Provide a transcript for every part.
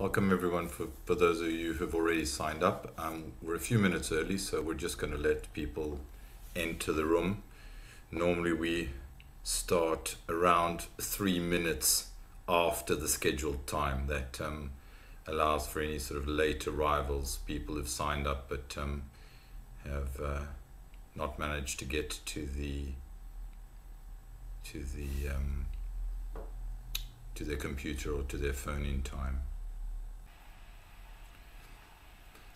Welcome everyone for, for those of you who have already signed up. Um, we're a few minutes early, so we're just going to let people enter the room. Normally we start around three minutes after the scheduled time. That um, allows for any sort of late arrivals, people who've signed up but um, have uh, not managed to get to the to the um, to their computer or to their phone in time.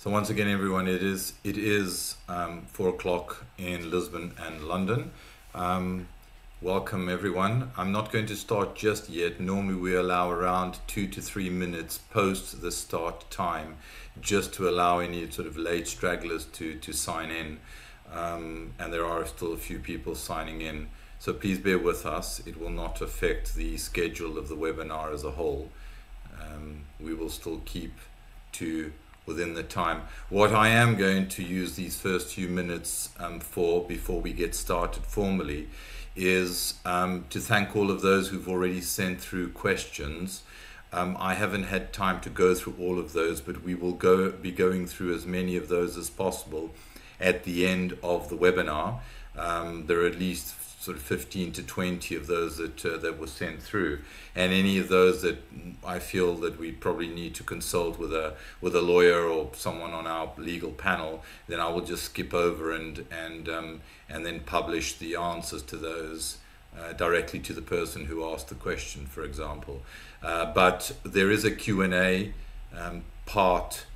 So once again, everyone, it is it is um, four o'clock in Lisbon and London. Um, welcome, everyone. I'm not going to start just yet. Normally, we allow around two to three minutes post the start time, just to allow any sort of late stragglers to to sign in. Um, and there are still a few people signing in. So please bear with us. It will not affect the schedule of the webinar as a whole. Um, we will still keep to within the time. What I am going to use these first few minutes um, for before we get started formally is um, to thank all of those who've already sent through questions. Um, I haven't had time to go through all of those, but we will go be going through as many of those as possible at the end of the webinar. Um, there are at least sort of 15 to 20 of those that uh, that were sent through. And any of those that I feel that we probably need to consult with a with a lawyer or someone on our legal panel then I will just skip over and and um, and then publish the answers to those uh, directly to the person who asked the question for example. Uh, but there is a Q&A um, part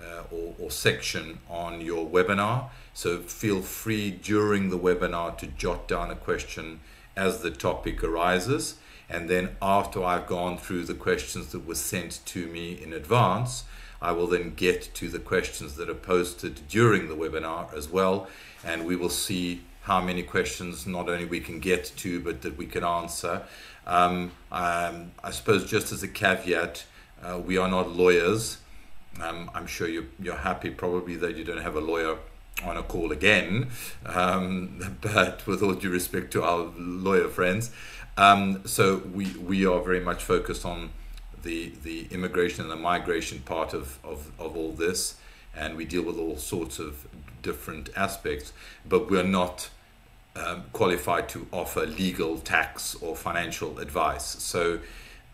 uh, or, or section on your webinar so feel free during the webinar to jot down a question as the topic arises. And then after I've gone through the questions that were sent to me in advance, I will then get to the questions that are posted during the webinar as well. And we will see how many questions not only we can get to, but that we can answer. Um, um, I suppose just as a caveat, uh, we are not lawyers. Um, I'm sure you're, you're happy probably that you don't have a lawyer on a call again, um, but with all due respect to our lawyer friends. Um, so we, we are very much focused on the, the immigration and the migration part of, of, of all this, and we deal with all sorts of different aspects, but we're not um, qualified to offer legal, tax, or financial advice. So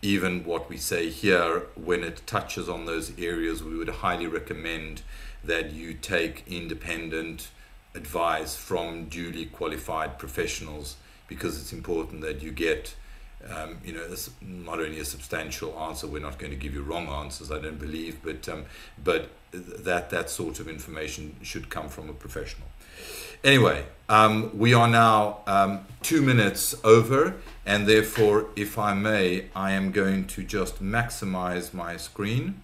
even what we say here, when it touches on those areas, we would highly recommend that you take independent advice from duly qualified professionals because it's important that you get um, you know not only a substantial answer we're not going to give you wrong answers I don't believe but um, but that that sort of information should come from a professional. Anyway um, we are now um, two minutes over and therefore if I may I am going to just maximize my screen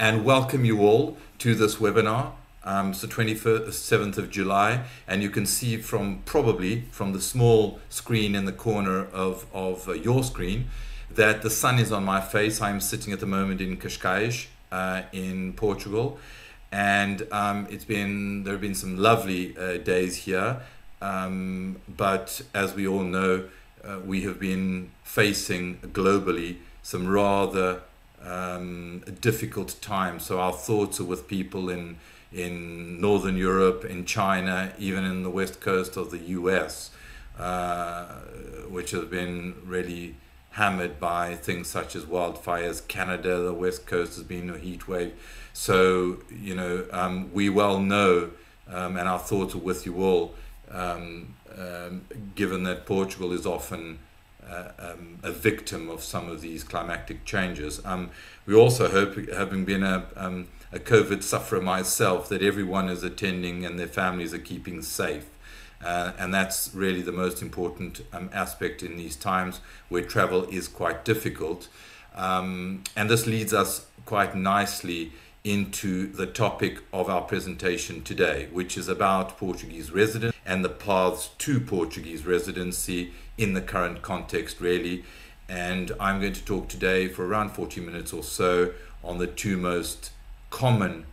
and welcome you all to this webinar. Um, it's the 27th of July, and you can see from probably from the small screen in the corner of, of uh, your screen that the sun is on my face. I'm sitting at the moment in Cascais uh, in Portugal, and um, it's been there have been some lovely uh, days here, um, but as we all know, uh, we have been facing globally some rather um, a difficult time. So our thoughts are with people in in Northern Europe, in China, even in the west coast of the U.S., uh, which have been really hammered by things such as wildfires. Canada, the west coast has been a heat wave. So you know um, we well know, um, and our thoughts are with you all. Um, um given that Portugal is often uh, um, a victim of some of these climatic changes. Um, we also hope, having been a, um, a COVID sufferer myself, that everyone is attending and their families are keeping safe. Uh, and that's really the most important um, aspect in these times where travel is quite difficult. Um, and this leads us quite nicely into the topic of our presentation today, which is about Portuguese residence and the paths to Portuguese residency in the current context, really. And I'm going to talk today for around 40 minutes or so on the two most common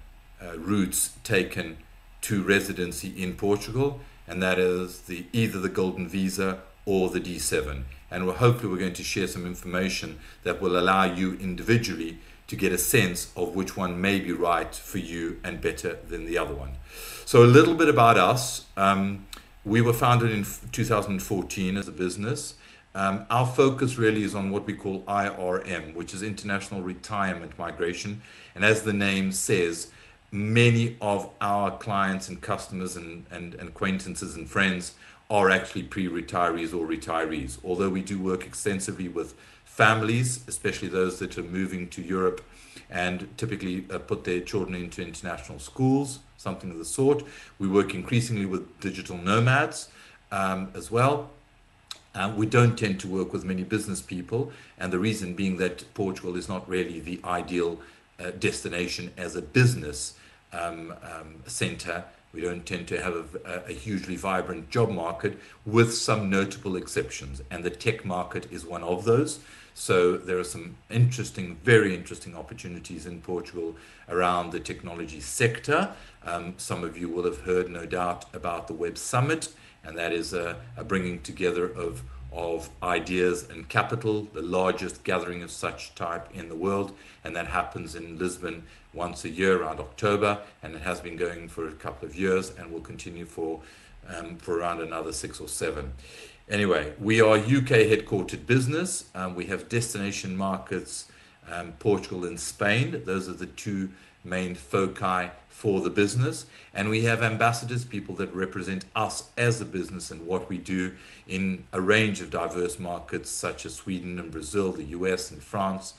uh, routes taken to residency in Portugal, and that is the either the Golden Visa or the D7. And we're, hopefully, we're going to share some information that will allow you individually to get a sense of which one may be right for you and better than the other one. So, a little bit about us. Um, we were founded in 2014 as a business. Um, our focus really is on what we call IRM, which is International Retirement Migration. And as the name says, many of our clients and customers and, and, and acquaintances and friends are actually pre retirees or retirees. Although we do work extensively with families, especially those that are moving to Europe and typically uh, put their children into international schools, something of the sort. We work increasingly with digital nomads um, as well. Uh, we don't tend to work with many business people, and the reason being that Portugal is not really the ideal uh, destination as a business um, um, center. We don't tend to have a, a, hugely vibrant job market, with some notable exceptions, and the tech market is one of those. So there are some interesting, very interesting opportunities in Portugal around the technology sector. Um, some of you will have heard, no doubt, about the Web Summit, and that is a, a bringing together of of ideas and capital, the largest gathering of such type in the world, and that happens in Lisbon once a year around October, and it has been going for a couple of years and will continue for um, for around another six or seven. Anyway, we are UK headquartered business. We have destination markets, um, Portugal and Spain. Those are the two main foci for the business. And we have ambassadors, people that represent us as a business and what we do in a range of diverse markets such as Sweden and Brazil, the US and France.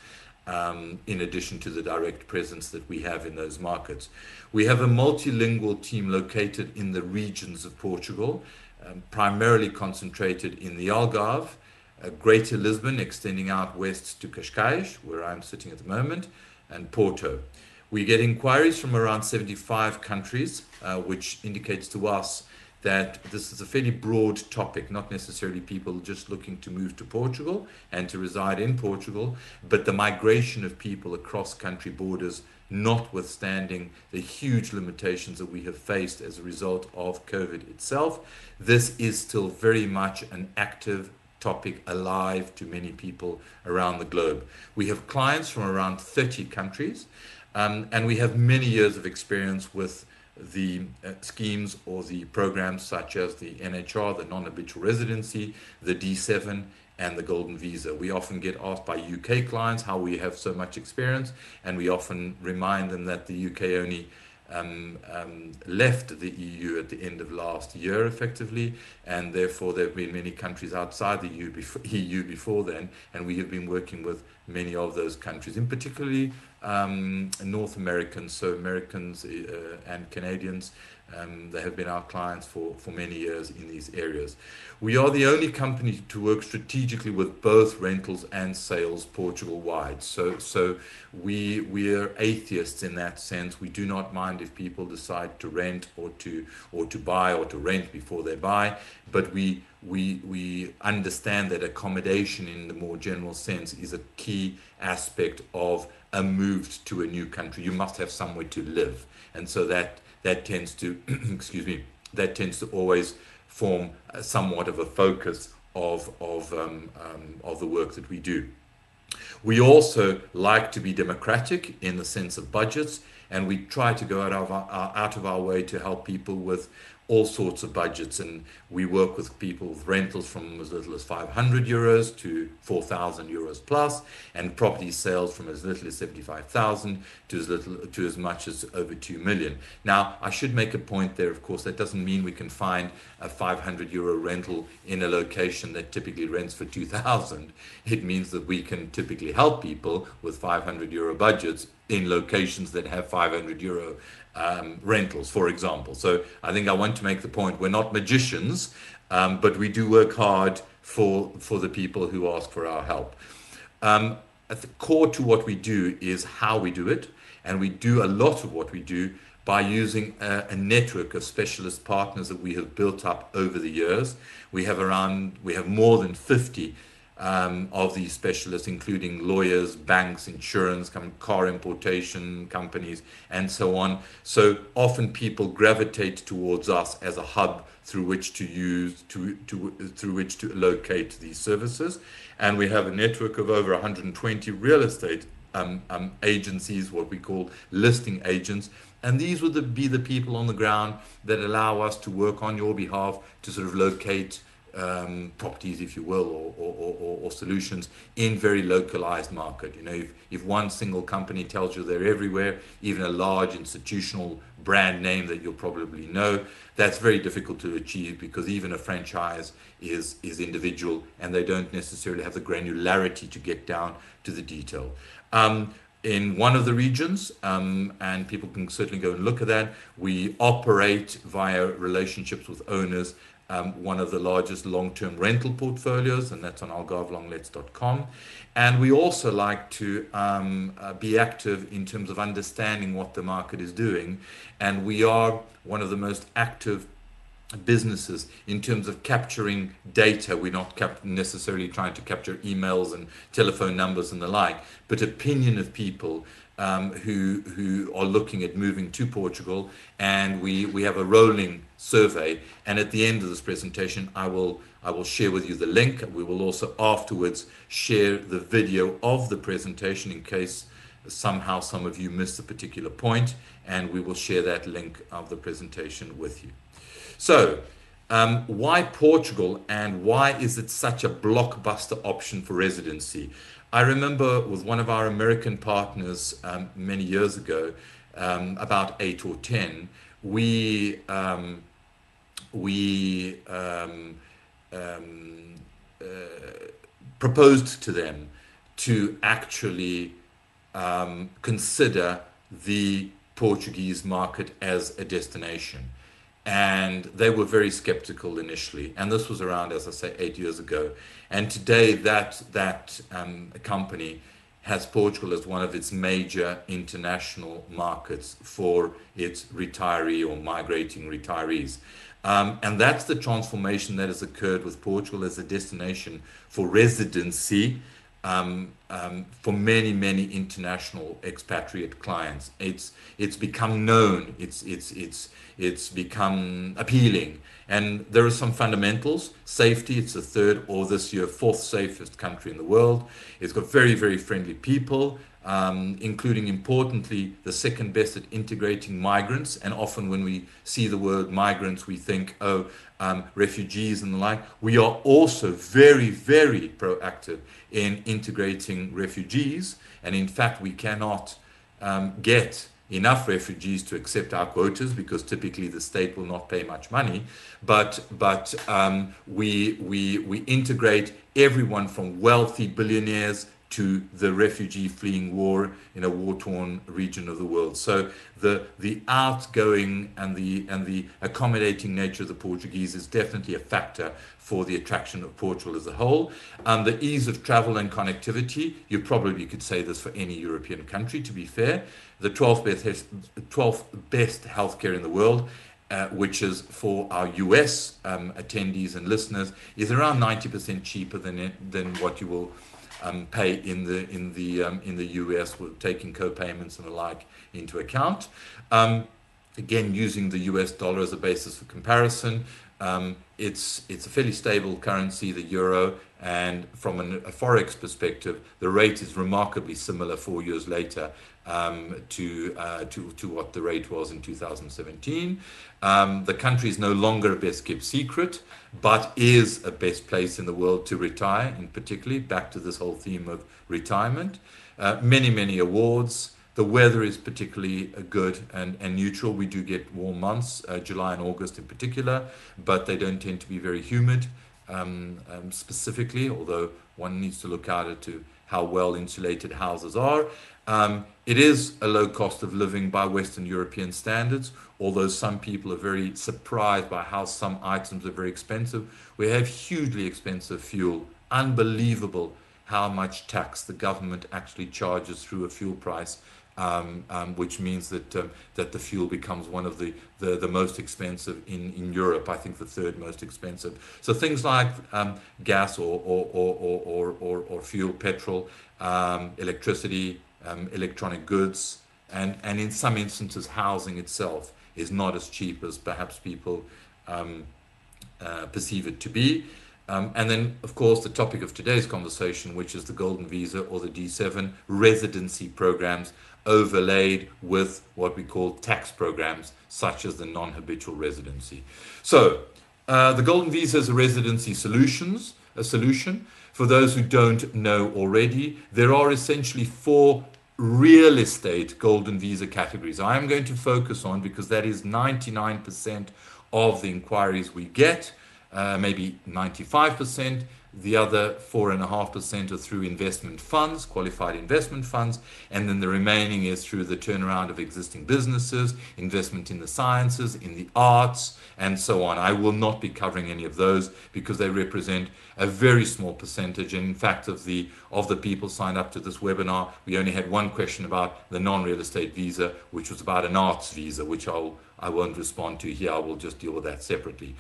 Um, in addition to the direct presence that we have in those markets. We have a multilingual team located in the regions of Portugal um, primarily concentrated in the Algarve, uh, Greater Lisbon, extending out west to Cascais, where I'm sitting at the moment, and Porto. We get inquiries from around 75 countries, uh, which indicates to us that this is a fairly broad topic, not necessarily people just looking to move to Portugal and to reside in Portugal, but the migration of people across country borders notwithstanding the huge limitations that we have faced as a result of COVID itself. This is still very much an active topic alive to many people around the globe. We have clients from around 30 countries, um, and we have many years of experience with the uh, schemes or the programs such as the NHR, the non habitual residency, the D7, and the golden visa. We often get asked by UK clients how we have so much experience, and we often remind them that the UK only um, um, left the EU at the end of last year, effectively, and therefore there have been many countries outside the EU before, EU before then, and we have been working with many of those countries, in particularly um, North Americans, so Americans uh, and Canadians. Um, they have been our clients for, for many years in these areas. We are the only company to work strategically with both rentals and sales Portugal wide. So, so we we are atheists in that sense. We do not mind if people decide to rent or to or to buy or to rent before they buy, but we we we understand that accommodation in the more general sense is a key aspect of a move to a new country. You must have somewhere to live, and so that that tends to excuse me that tends to always form somewhat of a focus of, of, um, um, of the work that we do. We also like to be democratic in the sense of budgets, and we try to go out of our, out of our way to help people with all sorts of budgets and we work with people with rentals from as little as 500 euros to 4,000 euros plus and property sales from as little as 75,000 to as little to as much as over 2 million. Now, I should make a point there of course that doesn't mean we can find a 500 euro rental in a location that typically rents for 2,000. It means that we can typically help people with 500 euro budgets in locations that have 500 euro um, rentals, for example. So I think I want to make the point we're not magicians, um, but we do work hard for for the people who ask for our help. Um, at the core to what we do is how we do it, and we do a lot of what we do by using a, a, network of specialist partners that we have built up over the years. We have around we have more than 50 um, of these specialists, including lawyers, banks, insurance, car importation companies, and so on. So often people gravitate towards us as a hub through which to use to, to through which to locate these services. And we have a network of over 120 real estate um, um, agencies, what we call listing agents. And these would be the people on the ground that allow us to work on your behalf to sort of locate um, properties, if you will, or, or, or, or, solutions in very localized market. You know, if, if one single company tells you they're everywhere, even a large institutional brand name that you'll probably know, that's very difficult to achieve because even a franchise is is individual and they don't necessarily have the granularity to get down to the detail. Um, in one of the regions, um, and people can certainly go and look at that. We operate via relationships with owners um, one of the largest long-term rental portfolios, and that's on algarvelonglets.com. And we also like to um, uh, be active in terms of understanding what the market is doing. And we are one of the most active businesses in terms of capturing data. We're not cap- necessarily trying to capture emails and telephone numbers and the like, but opinion of people um, who who are looking at moving to Portugal, and we we have a rolling survey. And at the end of this presentation, I will I will share with you the link. We will also afterwards share the video of the presentation in case somehow some of you missed a particular point, and we will share that link of the presentation with you. So. Um, why Portugal and why is it such a blockbuster option for residency? I remember with one of our American partners um, many years ago, um, about eight or ten, we um, we um, um, uh, proposed to them to actually um, consider the Portuguese market as a destination and they were very skeptical initially. And this was around, as I say, eight years ago. And today, that that um, company has Portugal as one of its major international markets for its retiree or migrating retirees. Um, and that's the transformation that has occurred with Portugal as a destination for residency um, um, for many, many international expatriate clients. It's it's become known. It's it's it's it's become appealing. And there are some fundamentals. Safety. It's the third or this year fourth safest country in the world. It's got very very friendly people um, including importantly the second best at integrating migrants. And often when we see the word migrants, we think, oh, um, refugees and the like. We are also very, very proactive in integrating refugees. And in fact, we cannot um, get enough refugees to accept our quotas because typically the state will not pay much money. But but um, we we we integrate everyone from wealthy billionaires to the refugee fleeing war in a war-torn region of the world. So the the outgoing and the and the accommodating nature of the Portuguese is definitely a factor for the attraction of Portugal as a whole. Um, the ease of travel and connectivity, you probably could say this for any European country. To be fair, the 12th best 12th best healthcare in the world. Uh, which is for our US um, attendees and listeners, is around 90% cheaper than than what you will um, pay in the in the um, in the US, with taking co-payments and the like into account. Um, again, using the US dollar as a basis for comparison, um, it's it's a fairly stable currency, the euro, and from an, a forex perspective, the rate is remarkably similar four years later um, to, uh, to, to what the rate was in 2017. Um, the country is no longer a best kept secret, but is a best place in the world to retire, in particularly back to this whole theme of retirement. Uh, many, many awards. The weather is particularly uh, good and, and neutral. We do get warm months, uh, July and August in particular, but they don't tend to be very humid um, um, specifically, although one needs to look out to how well insulated houses are. Um, it is a low cost of living by Western European standards, although some people are very surprised by how some items are very expensive. We have hugely expensive fuel, unbelievable how much tax the government actually charges through a fuel price um, um, which means that um, that the fuel becomes one of the, the, the, most expensive in, in Europe. I think the third most expensive. So things like um, gas or or, or, or, or, or fuel, petrol, um, electricity, electronic goods, and, and in some instances housing itself is not as cheap as perhaps people uh, perceive it to be. Um, and then, of course, the topic of today's conversation, which is the Golden Visa or the D7 residency programs overlaid with what we call tax programs, such as the non habitual residency. So, uh, the Golden Visa is a residency solutions, a solution. For those who don't know already, there are essentially four real estate golden visa categories. I am going to focus on because that is 99% of the inquiries we get, uh, maybe 95%. The other 4.5% are through investment funds, qualified investment funds, and then the remaining is through the turnaround of existing businesses, investment in the sciences, in the arts, and so on. I will not be covering any of those because they represent a very small percentage. And in fact, of the of the people signed up to this webinar, we only had one question about the non-real estate visa, which was about an arts visa, which I'll I won't respond to here. I will just deal with that separately.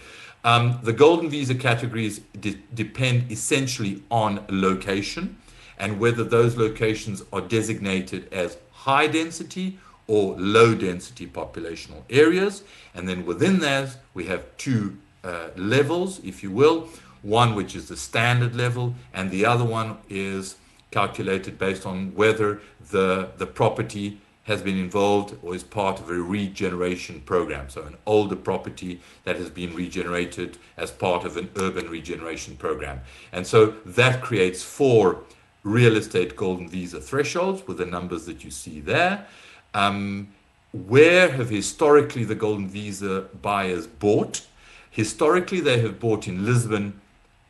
Um, the golden visa categories de- depend essentially on location and whether those locations are designated as high density or low density populational areas. And then within that, we have two uh, levels, if you will. One which is the standard level, and the other one is calculated based on whether the, the property has been involved or is part of a regeneration program. So, an older property that has been regenerated as part of an urban regeneration program. And so that creates four real estate golden visa thresholds with the numbers that you see there. Um, where have historically the golden visa buyers bought? Historically, they have bought in Lisbon,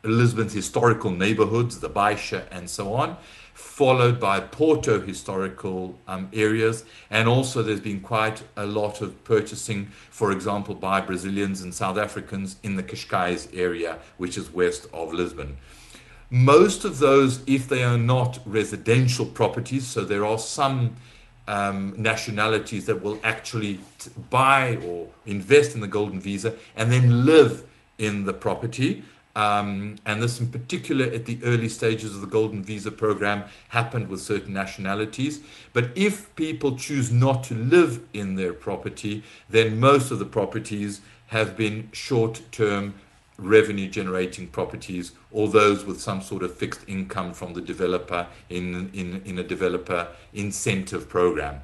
Lisbon's historical neighborhoods, the Baixa, and so on followed by Porto historical um, areas. And also, there's been quite a lot of purchasing, for example, by Brazilians and South Africans in the Cascais area, which is west of Lisbon. Most of those, if they are not residential properties, so there are some um, nationalities that will actually buy or invest in the golden visa and then live in the property. Um, and this, in particular, at the early stages of the Golden Visa program, happened with certain nationalities. But if people choose not to live in their property, then most of the properties have been short term revenue generating properties or those with some sort of fixed income from the developer in, in, in a developer incentive program.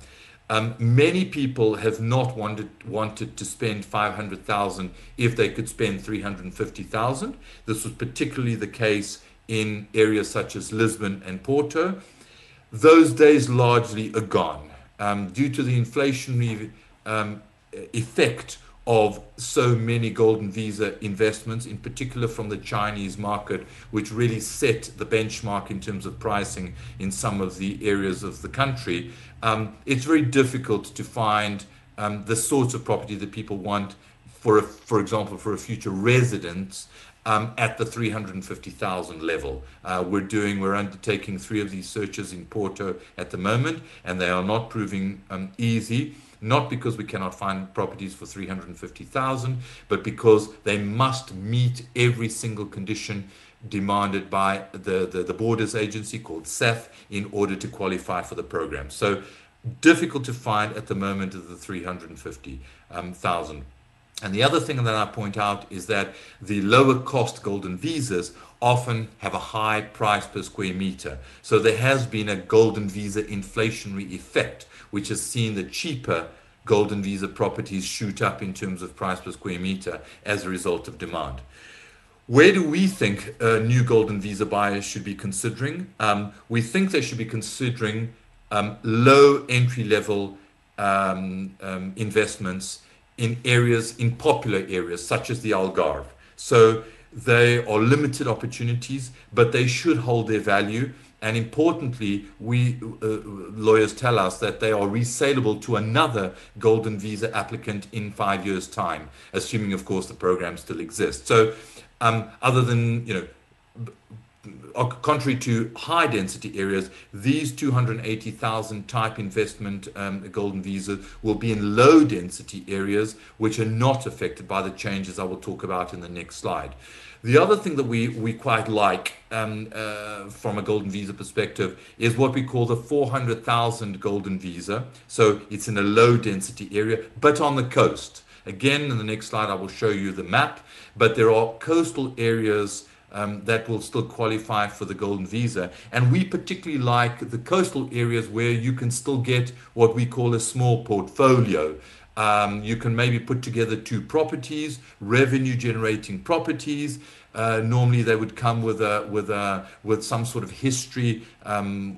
Um, many people have not wanted wanted to spend 500,000 if they could spend 350,000. This was particularly the case in areas such as Lisbon and Porto. Those days largely are gone um, due to the inflationary um, effect of so many golden visa investments, in particular from the Chinese market, which really set the benchmark in terms of pricing in some of the areas of the country. Um, it's very difficult to find um, the sorts of property that people want for, a, for example, for a future residence um, at the 350,000 level. Uh, we're doing, we're undertaking three of these searches in Porto at the moment, and they are not proving um, easy not because we cannot find properties for 350,000, but because they must meet every single condition demanded by the, the, the borders agency called SEF in order to qualify for the program. So difficult to find at the moment of the 350,000. Um, and the other thing that I point out is that the lower cost golden visas often have a high price per square meter. So there has been a golden visa inflationary effect which has seen the cheaper golden visa properties shoot up in terms of price per square meter as a result of demand. Where do we think uh, new golden visa buyers should be considering? Um, we think they should be considering um, low entry level um, um investments in areas, in popular areas such as the Algarve. So they are limited opportunities, but they should hold their value and importantly, we uh, lawyers tell us that they are resaleable to another golden visa applicant in five years' time, assuming, of course, the program still exists. So, um, other than you know contrary to high density areas, these 280,000 type investment um, golden visas will be in low density areas, which are not affected by the changes I will talk about in the next slide. The other thing that we, we quite like um, uh, from a golden visa perspective is what we call the 400,000 golden visa. So it's in a low density area, but on the coast. Again, in the next slide, I will show you the map, but there are coastal areas um, that will still qualify for the golden visa. And we particularly like the coastal areas where you can still get what we call a small portfolio. Um, you can maybe put together two properties, revenue generating properties. Uh, normally they would come with a with a with some sort of history, um,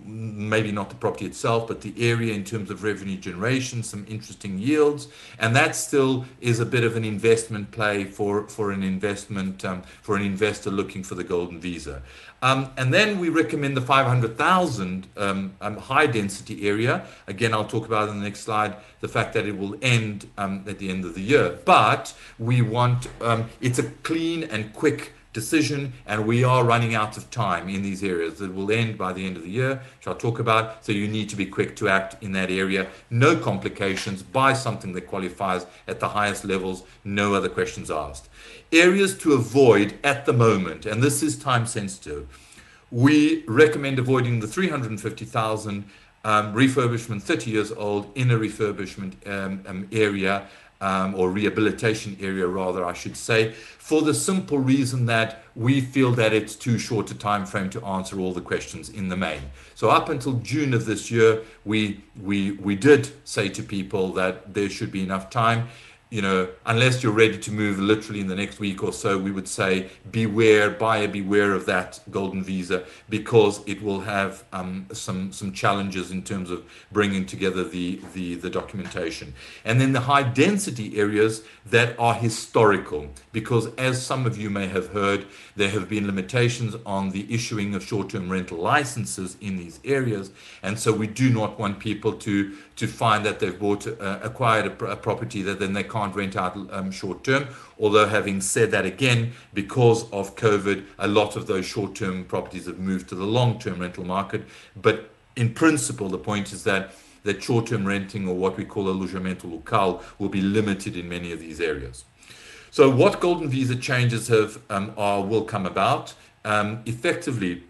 maybe not the property itself, but the area in terms of revenue generation, some interesting yields, and that still is a bit of an investment play for for an investment um, for an investor looking for the golden visa. Um, and then we recommend the 500,000 um, um, high density area. Again, I'll talk about in the next slide the fact that it will end um, at the end of the year. But we want um, it's a clean and quick decision, and we are running out of time in these areas. It will end by the end of the year, which I'll talk about. So you need to be quick to act in that area. No complications. Buy something that qualifies at the highest levels. No other questions asked. Areas to avoid at the moment, and this is time sensitive. We recommend avoiding the 350,000 um, refurbishment 30 years old in a refurbishment um, um, area um, or rehabilitation area, rather, I should say, for the simple reason that we feel that it's too short a time frame to answer all the questions in the main. So up until June of this year, we we we did say to people that there should be enough time you know, unless you're ready to move literally in the next week or so, we would say beware, buyer beware of that golden visa because it will have um, some some challenges in terms of bringing together the, the the documentation. And then the high density areas that are historical, because as some of you may have heard, there have been limitations on the issuing of short-term rental licenses in these areas, and so we do not want people to to find that they've bought uh, acquired a, a, property that then they can't rent out um, short term. Although having said that again, because of COVID, a lot of those short term properties have moved to the long term rental market. But in principle, the point is that that short term renting or what we call alojamento local will be limited in many of these areas. So what golden visa changes have um, are will come about um, effectively.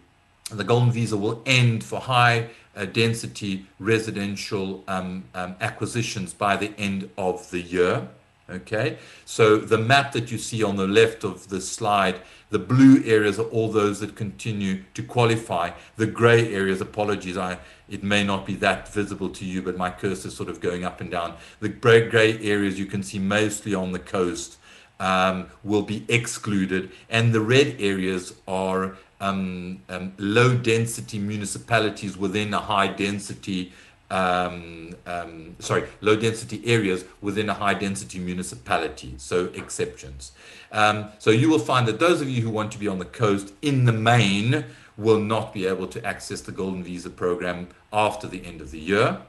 The golden visa will end for high density residential um, um, acquisitions by the end of the year. Okay, so the map that you see on the left of the slide, the blue areas are all those that continue to qualify. The gray areas, apologies, I it may not be that visible to you, but my cursor is sort of going up and down. The gray, gray areas you can see mostly on the coast um, will be excluded, and the red areas are um, um, low density municipalities within a high density um, um, sorry, low density areas within a high density municipality, so exceptions. Um, so you will find that those of you who want to be on the coast in the main will not be able to access the Golden Visa program after the end of the year.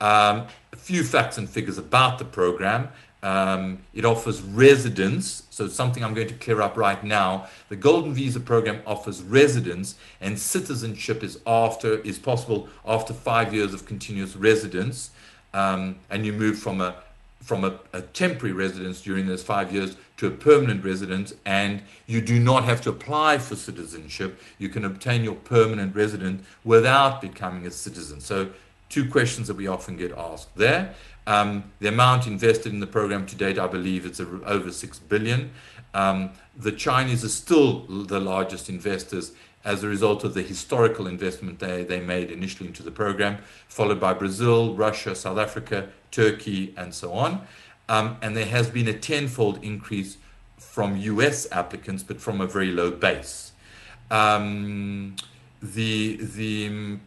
Um, a few facts and figures about the program. Um, it offers residence, so something I'm going to clear up right now. The Golden Visa program offers residence, and citizenship is after is possible after five years of continuous residence, um, and you move from a from a, a, temporary residence during those five years to a permanent residence, and you do not have to apply for citizenship. You can obtain your permanent residence without becoming a citizen. So, two questions that we often get asked there. Um, the amount invested in the program to date, I believe, it's over six billion. Um, the Chinese are still the largest investors as a result of the historical investment they, they made initially into the program, followed by Brazil, Russia, South Africa, Turkey, and so on. Um, and there has been a tenfold increase from US applicants, but from a very low base. Um, the the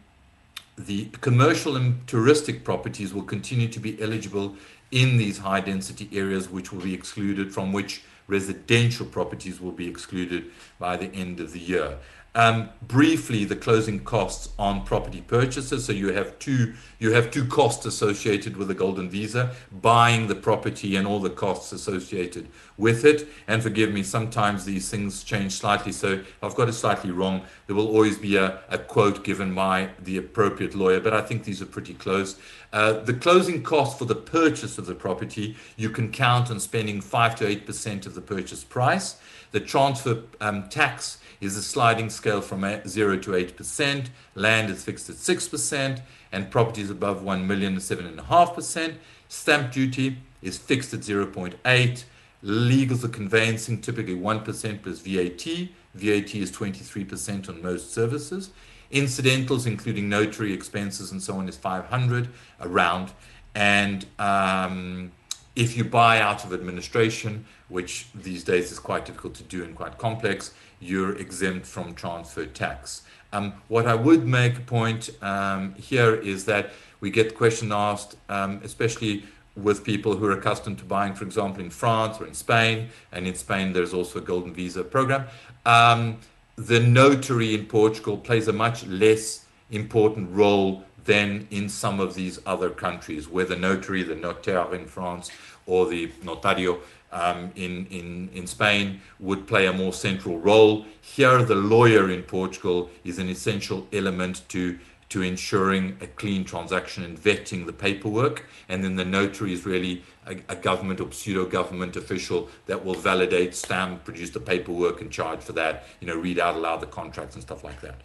the commercial and touristic properties will continue to be eligible in these high density areas, which will be excluded, from which residential properties will be excluded by the end of the year. Um, briefly, the closing costs on property purchases. So you have two you have two costs associated with the Golden Visa: buying the property and all the costs associated with it. And forgive me, sometimes these things change slightly. So I've got it slightly wrong. There will always be a, a quote given by the appropriate lawyer, but I think these are pretty close. Uh, the closing cost for the purchase of the property, you can count on spending five to eight percent of the purchase price. The transfer um, tax is a sliding scale from 0 to 8%. Land is fixed at 6%, and properties above 1 million is 7.5%. Stamp duty is fixed at 0.8. Legals of conveyancing typically 1% plus VAT, VAT is 23% on most services. Incidentals, including notary expenses and so on, is 500 around. And um, if you buy out of administration, which these days is quite difficult to do and quite complex, you're exempt from transfer tax. Um, what I would make a point um, here is that we get question asked, um, especially with people who are accustomed to buying, for example, in France or in Spain, and in Spain there's also a golden visa program. Um, the notary in Portugal plays a much less important role than in some of these other countries, where the notary, the notaire in France, or the notario um, in, in, in Spain would play a more central role. Here, the lawyer in Portugal is an essential element to to ensuring a clean transaction and vetting the paperwork. And then the notary is really a, a government or pseudo government official that will validate, stamp, produce the paperwork and charge for that, you know, read out aloud the contracts and stuff like that.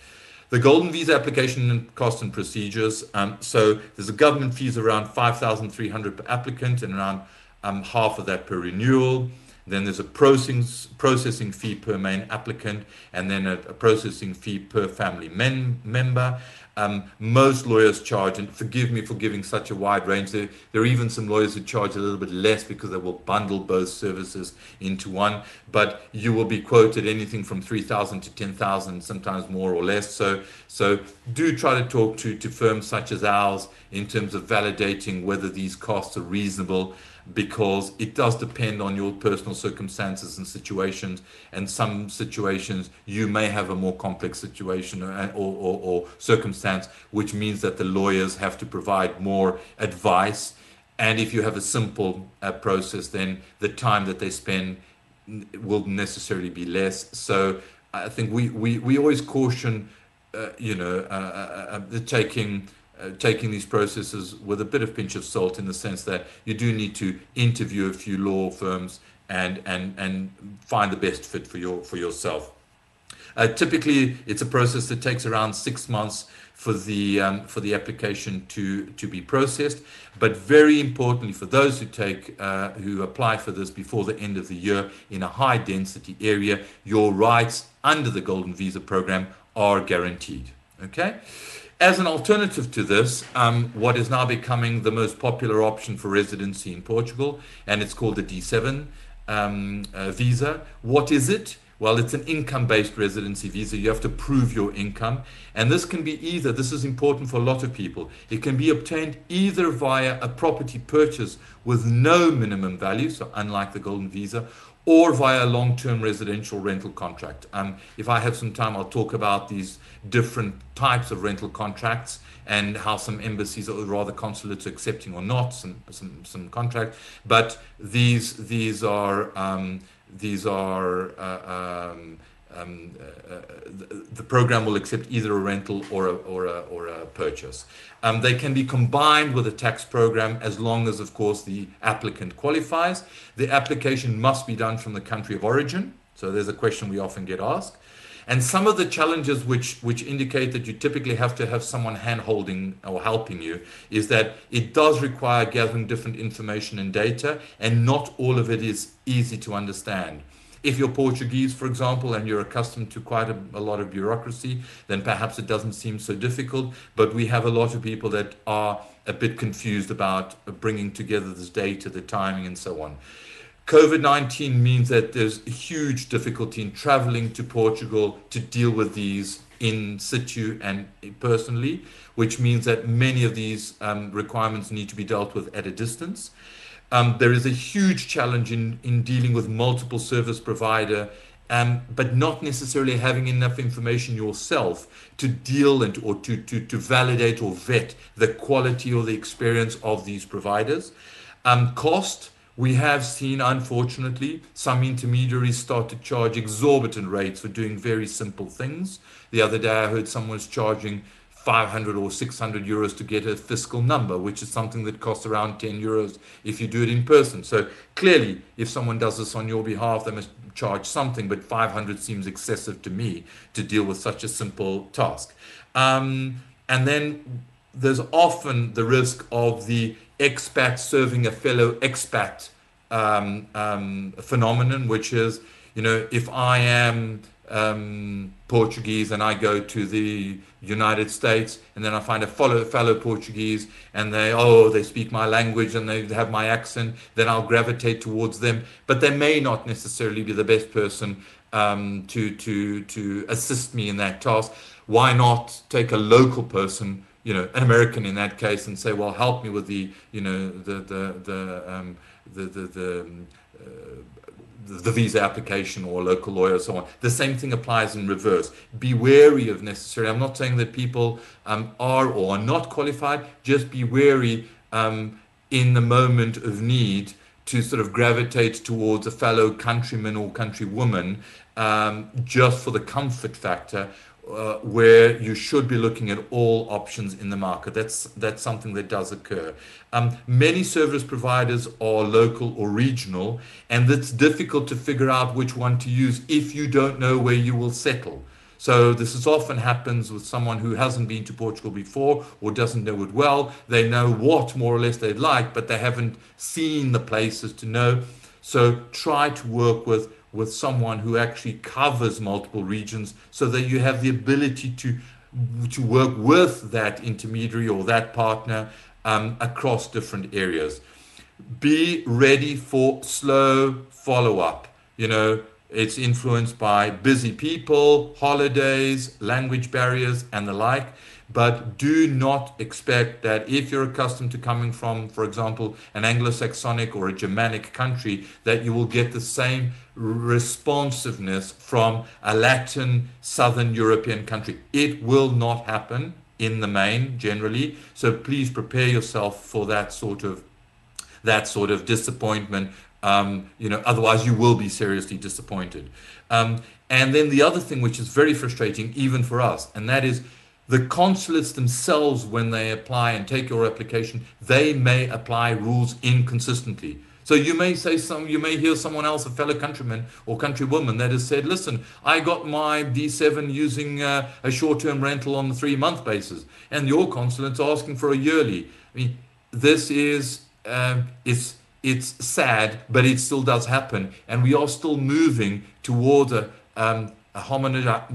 The golden visa application cost and procedures. Um, so there's a government fees around 5,300 per applicant and around um, half of that per renewal. Then there's a processing, processing fee per main applicant, and then a, processing fee per family member. Um, most lawyers charge, and forgive me for giving such a wide range. There, there are even some lawyers who charge a little bit less because they will bundle both services into one. But you will be quoted anything from three thousand to ten thousand, sometimes more or less. So, so do try to talk to to firms such as ours in terms of validating whether these costs are reasonable because it does depend on your personal circumstances and situations. And some situations you may have a more complex situation or, or, or circumstance, which means that the lawyers have to provide more advice. And if you have a simple uh, process, then the time that they spend will necessarily be less. So I think we, we, we always caution, uh, you know, uh, uh, uh the taking uh, taking these processes with a bit of pinch of salt in the sense that you do need to interview a few law firms and and and find the best fit for your for yourself. Uh, typically, it's a process that takes around six months for the um, for the application to to be processed. But very importantly, for those who take uh, who apply for this before the end of the year in a high density area, your rights under the Golden Visa program are guaranteed. Okay. As an alternative to this, um, what is now becoming the most popular option for residency in Portugal, and it's called the D7 um, uh, visa. What is it? Well, it's an income based residency visa. You have to prove your income. And this can be either, this is important for a lot of people, it can be obtained either via a property purchase with no minimum value, so unlike the Golden Visa, or via long-term residential rental contract. Um, if I have some time, I'll talk about these different types of rental contracts and how some embassies or rather consulates are accepting or not some some, some contract. But these these are um, these are uh, um, um, uh, uh, the, the, program will accept either a rental or a, or a, or a purchase. Um, they can be combined with a tax program as long as, of course, the applicant qualifies. The application must be done from the country of origin. So there's a question we often get asked. And some of the challenges which, which indicate that you typically have to have someone hand holding or helping you is that it does require gathering different information and data, and not all of it is easy to understand. If you're Portuguese, for example, and you're accustomed to quite a, a, lot of bureaucracy, then perhaps it doesn't seem so difficult. But we have a lot of people that are a bit confused about bringing together this data, the timing, and so on. COVID 19 means that there's huge difficulty in traveling to Portugal to deal with these in situ and personally, which means that many of these um, requirements need to be dealt with at a distance. Um, there is a huge challenge in, in dealing with multiple service provider, um, but not necessarily having enough information yourself to deal and or to, to, to validate or vet the quality or the experience of these providers. Um, cost, we have seen, unfortunately, some intermediaries start to charge exorbitant rates for doing very simple things. The other day, I heard someone was charging 500 or 600 euros to get a fiscal number, which is something that costs around 10 euros if you do it in person. So clearly, if someone does this on your behalf, they must charge something, but 500 seems excessive to me to deal with such a simple task. Um, and then there's often the risk of the expat serving a fellow expat um, um, phenomenon, which is, you know, if I am um, Portuguese and I go to the United States and then I find a follow, fellow Portuguese and they, oh, they speak my language and they have my accent, then I'll gravitate towards them. But they may not necessarily be the best person um, to, to, to assist me in that task. Why not take a local person, you know, an American in that case and say, well, help me with the, you know, the, the, the, um, the, the, the um, uh, the visa application or a local lawyer, or so on. The same thing applies in reverse. Be wary of necessarily. I'm not saying that people um, are or are not qualified. Just be wary um, in the moment of need to sort of gravitate towards a fellow countryman or countrywoman um, just for the comfort factor uh, where you should be looking at all options in the market. That's that's something that does occur. Um, many service providers are local or regional, and it's difficult to figure out which one to use if you don't know where you will settle. So this is often happens with someone who hasn't been to Portugal before or doesn't know it well. They know what more or less they'd like, but they haven't seen the places to know. So try to work with with someone who actually covers multiple regions so that you have the ability to to work with that intermediary or that partner um, across different areas. Be ready for slow follow up. You know, it's influenced by busy people, holidays, language barriers, and the like. But do not expect that if you're accustomed to coming from, for example, an Anglo Saxonic or a Germanic country, that you will get the same responsiveness from a Latin Southern European country. It will not happen in the main generally. So please prepare yourself for that sort of that sort of disappointment. Um, you know, otherwise you will be seriously disappointed. Um, and then the other thing, which is very frustrating even for us, and that is the consulates themselves, when they apply and take your application, they may apply rules inconsistently. So you may say some, you may hear someone else, a fellow countryman or countrywoman, that has said, "Listen, I got my D7 using uh, a short-term rental on the three-month basis, and your consulate's asking for a yearly." I mean, this is um, it's it's sad, but it still does happen, and we are still moving towards a um, a uh,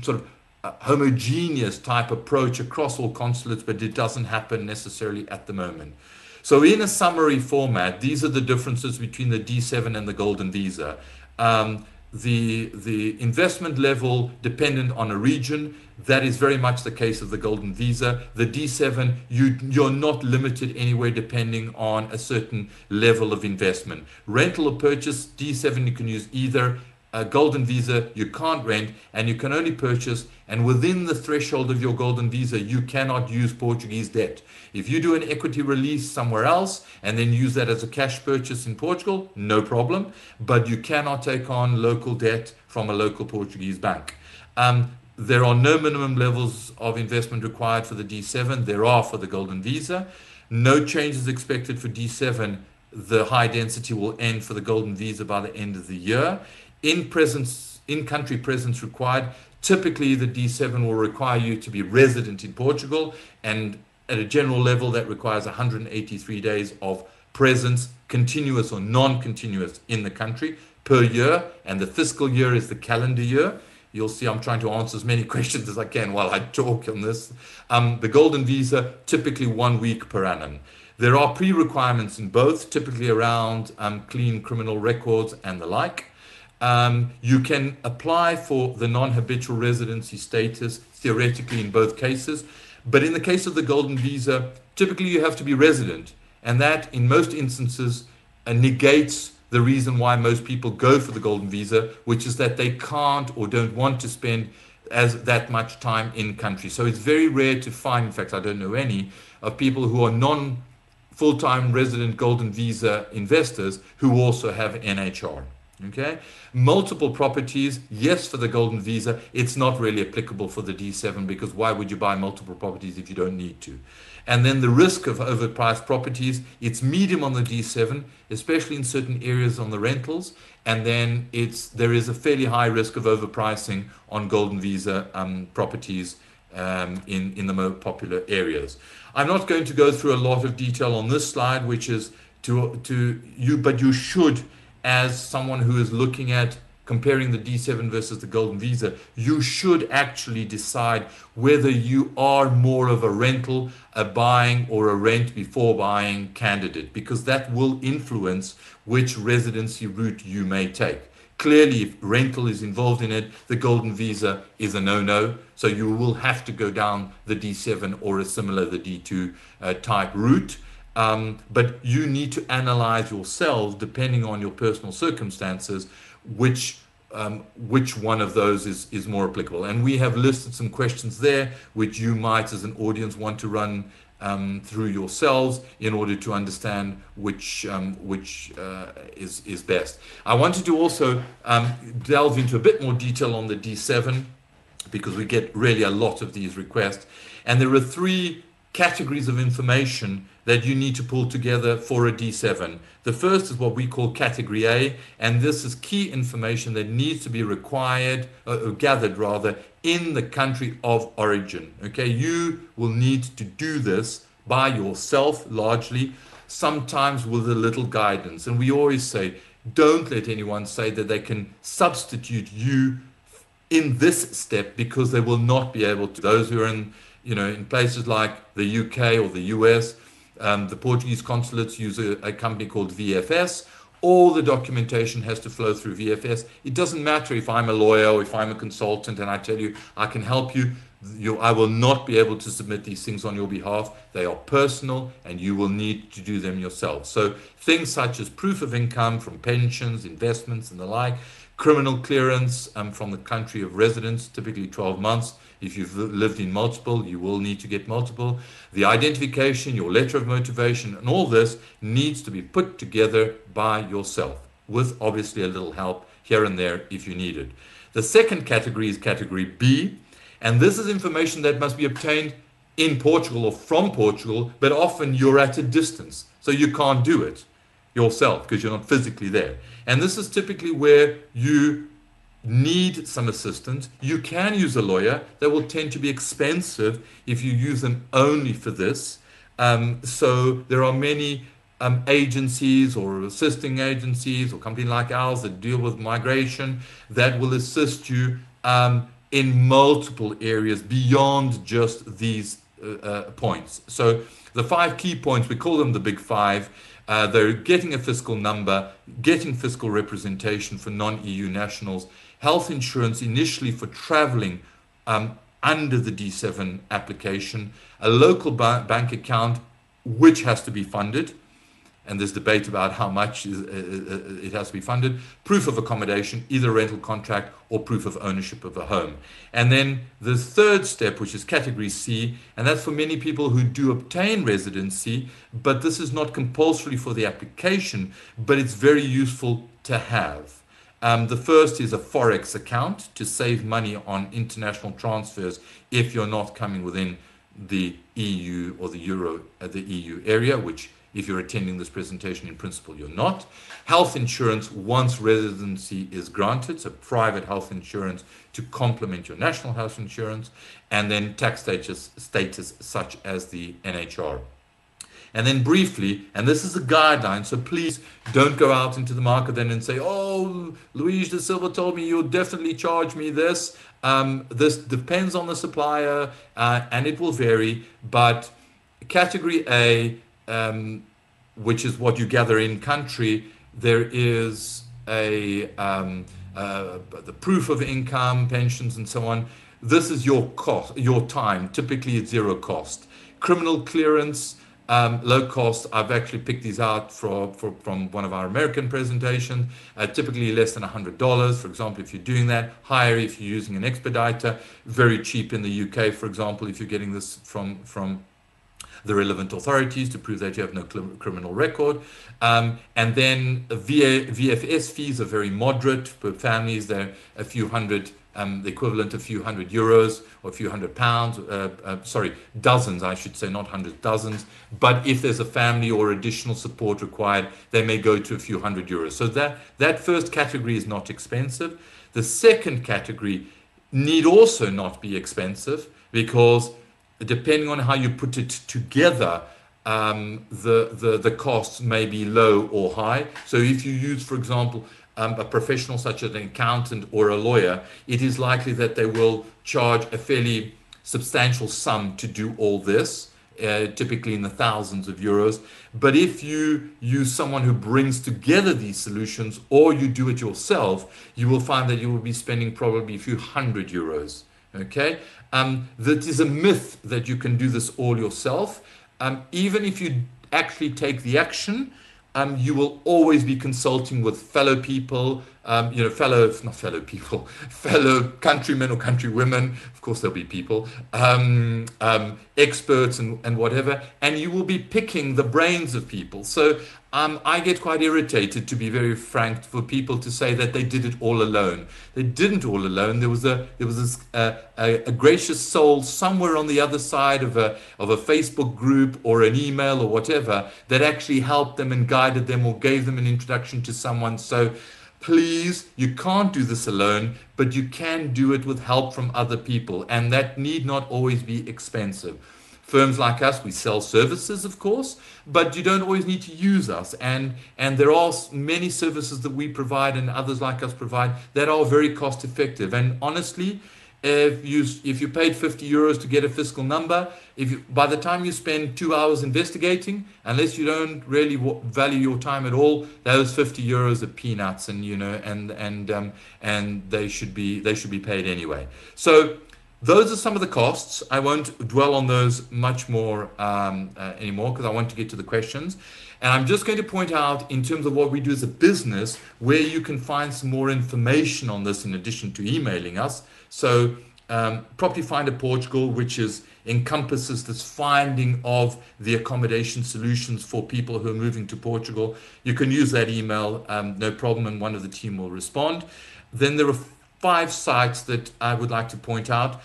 sort of homogeneous type approach across all consulates, but it doesn't happen necessarily at the moment. So, in a summary format, these are the differences between the D7 and the Golden Visa. Um, the the investment level dependent on a region that is very much the case of the golden visa the d7 you you're not limited anywhere depending on a certain level of investment rental or purchase d7 you can use either a golden visa you can't rent and you can only purchase and within the threshold of your golden visa you cannot use portuguese debt. If you do an equity release somewhere else and then use that as a cash purchase in portugal no problem but you cannot take on local debt from a local portuguese bank. Um, there are no minimum levels of investment required for the d7 there are for the golden visa. No changes expected for d7 the high density will end for the golden visa by the end of the year in presence, in country presence required. Typically, the D7 will require you to be resident in Portugal, and at a general level, that requires 183 days of presence, continuous or non continuous, in the country per year. And the fiscal year is the calendar year. You'll see I'm trying to answer as many questions as I can while I talk on this. Um, the Golden Visa, typically one week per annum. There are pre requirements in both, typically around um, clean criminal records and the like. Um, you can apply for the non habitual residency status theoretically in both cases. But in the case of the Golden Visa, typically you have to be resident. And that, in most instances, uh, negates the reason why most people go for the Golden Visa, which is that they can't or don't want to spend as that much time in country. So it's very rare to find, in fact, I don't know any, of people who are non full time resident Golden Visa investors who also have NHR. Okay, multiple properties, yes, for the golden visa, it's not really applicable for the D7 because why would you buy multiple properties if you don't need to? And then the risk of overpriced properties, it's medium on the D7, especially in certain areas on the rentals. And then it's there is a fairly high risk of overpricing on golden visa um, properties um, in, in the more popular areas. I'm not going to go through a lot of detail on this slide, which is to, to you, but you should as someone who is looking at comparing the D7 versus the Golden Visa, you should actually decide whether you are more of a rental, a buying, or a rent before buying candidate, because that will influence which residency route you may take. Clearly, if rental is involved in it, the Golden Visa is a no-no. So you will have to go down the D7 or a similar, the D2 uh, type route. Um, but you need to analyze yourself, depending on your personal circumstances, which um, which one of those is, is more applicable. And we have listed some questions there, which you might, as an audience, want to run um, through yourselves in order to understand which um, which uh, is is best. I wanted to also um, delve into a bit more detail on the D7 because we get really a lot of these requests, and there are three categories of information that you need to pull together for a D7. The first is what we call category A, and this is key information that needs to be required uh, or gathered rather in the country of origin. Okay, you will need to do this by yourself largely, sometimes with a little guidance. And we always say, don't let anyone say that they can substitute you in this step because they will not be able to. Those who are in, you know, in places like the UK or the US, um, the Portuguese consulates use a, a company called VFS. All the documentation has to flow through VFS. It doesn't matter if I'm a lawyer or if I'm a consultant and I tell you I can help you. You, I will not be able to submit these things on your behalf. They are personal and you will need to do them yourself. So, things such as proof of income from pensions, investments, and the like, criminal clearance um, from the country of residence, typically 12 months, if you've lived in multiple, you will need to get multiple. The identification, your letter of motivation, and all this needs to be put together by yourself with obviously a little help here and there if you need it. The second category is category B, and this is information that must be obtained in Portugal or from Portugal, but often you're at a distance, so you can't do it yourself because you're not physically there. And this is typically where you need some assistance, you can use a lawyer. They will tend to be expensive if you use them only for this. Um, so there are many um, agencies or assisting agencies or companies like ours that deal with migration that will assist you um, in multiple areas beyond just these uh, uh, points. So the five key points, we call them the big five. Uh, they're getting a fiscal number, getting fiscal representation for non-EU nationals, health insurance initially for traveling um, under the D7 application, a local ba- bank account which has to be funded, and there's debate about how much is, uh, uh, uh, it has to be funded, proof of accommodation, either rental contract or proof of ownership of a home. And then the third step, which is category C, and that's for many people who do obtain residency, but this is not compulsory for the application, but it's very useful to have. Um, the first is a Forex account to save money on international transfers if you're not coming within the EU or the Euro, uh, the EU area, which if you're attending this presentation in principle, you're not. Health insurance once residency is granted, so private health insurance to complement your national health insurance, and then tax status, status such as the NHR. And then briefly, and this is a guideline, so please don't go out into the market then and say, oh, Luis de Silva told me you'll definitely charge me this. Um, this depends on the supplier uh, and it will vary. But category A, um, which is what you gather in country, there is a um, uh, the proof of income, pensions, and so on. This is your cost, your time. Typically, it's zero cost. Criminal clearance um, low cost, I've actually picked these out for, for, from one of our American presentations, uh, typically less than $100. For example, if you're doing that, higher if you're using an expediter, very cheap in the UK, for example, if you're getting this from, from the relevant authorities to prove that you have no criminal record. Um, and then VA, VFS fees are very moderate per families. They're a few hundred um, the equivalent of a few hundred euros or a few hundred pounds, uh, uh, sorry, dozens, I should say, not hundreds, dozens. But if there's a family or additional support required, they may go to a few hundred euros. So that, that first category is not expensive. The second category need also not be expensive because depending on how you put it together, um, the, the, the costs may be low or high. So if you use, for example, um, a professional such as an accountant or a lawyer, it is likely that they will charge a fairly substantial sum to do all this. Uh, typically in the thousands of euros. But if you use someone who brings together these solutions or you do it yourself, you will find that you will be spending probably a few hundred euros. Okay? Um, that is a myth that you can do this all yourself. Um, even if you actually take the action, um, you will always be consulting with fellow people, um, you know, fellow, not fellow people, fellow countrymen or countrywomen, of course there'll be people, um, um, experts and, and whatever, and you will be picking the brains of people. So um, I get quite irritated, to be very frank, for people to say that they did it all alone. They didn't all alone. There was a there was a, a, a gracious soul somewhere on the other side of a of a Facebook group or an email or whatever that actually helped them and guided them or gave them an introduction to someone. So please, you can't do this alone, but you can do it with help from other people, and that need not always be expensive. Firms like us, we sell services, of course, but you don't always need to use us. And, and there are many services that we provide and others like us provide that are very cost effective. And honestly, if you if you paid 50 euros to get a fiscal number if you by the time you spend two hours investigating unless you don't really value your time at all those 50 euros are peanuts and you know and and um, and they should be they should be paid anyway so those are some of the costs. I won't dwell on those much more um, uh, anymore because I want to get to the questions. And I'm just going to point out, in terms of what we do as a business, where you can find some more information on this in addition to emailing us. So, um, Property Finder Portugal, which is encompasses this finding of the accommodation solutions for people who are moving to Portugal. You can use that email, um, no problem, and one of the team will respond. Then there are five sites that I would like to point out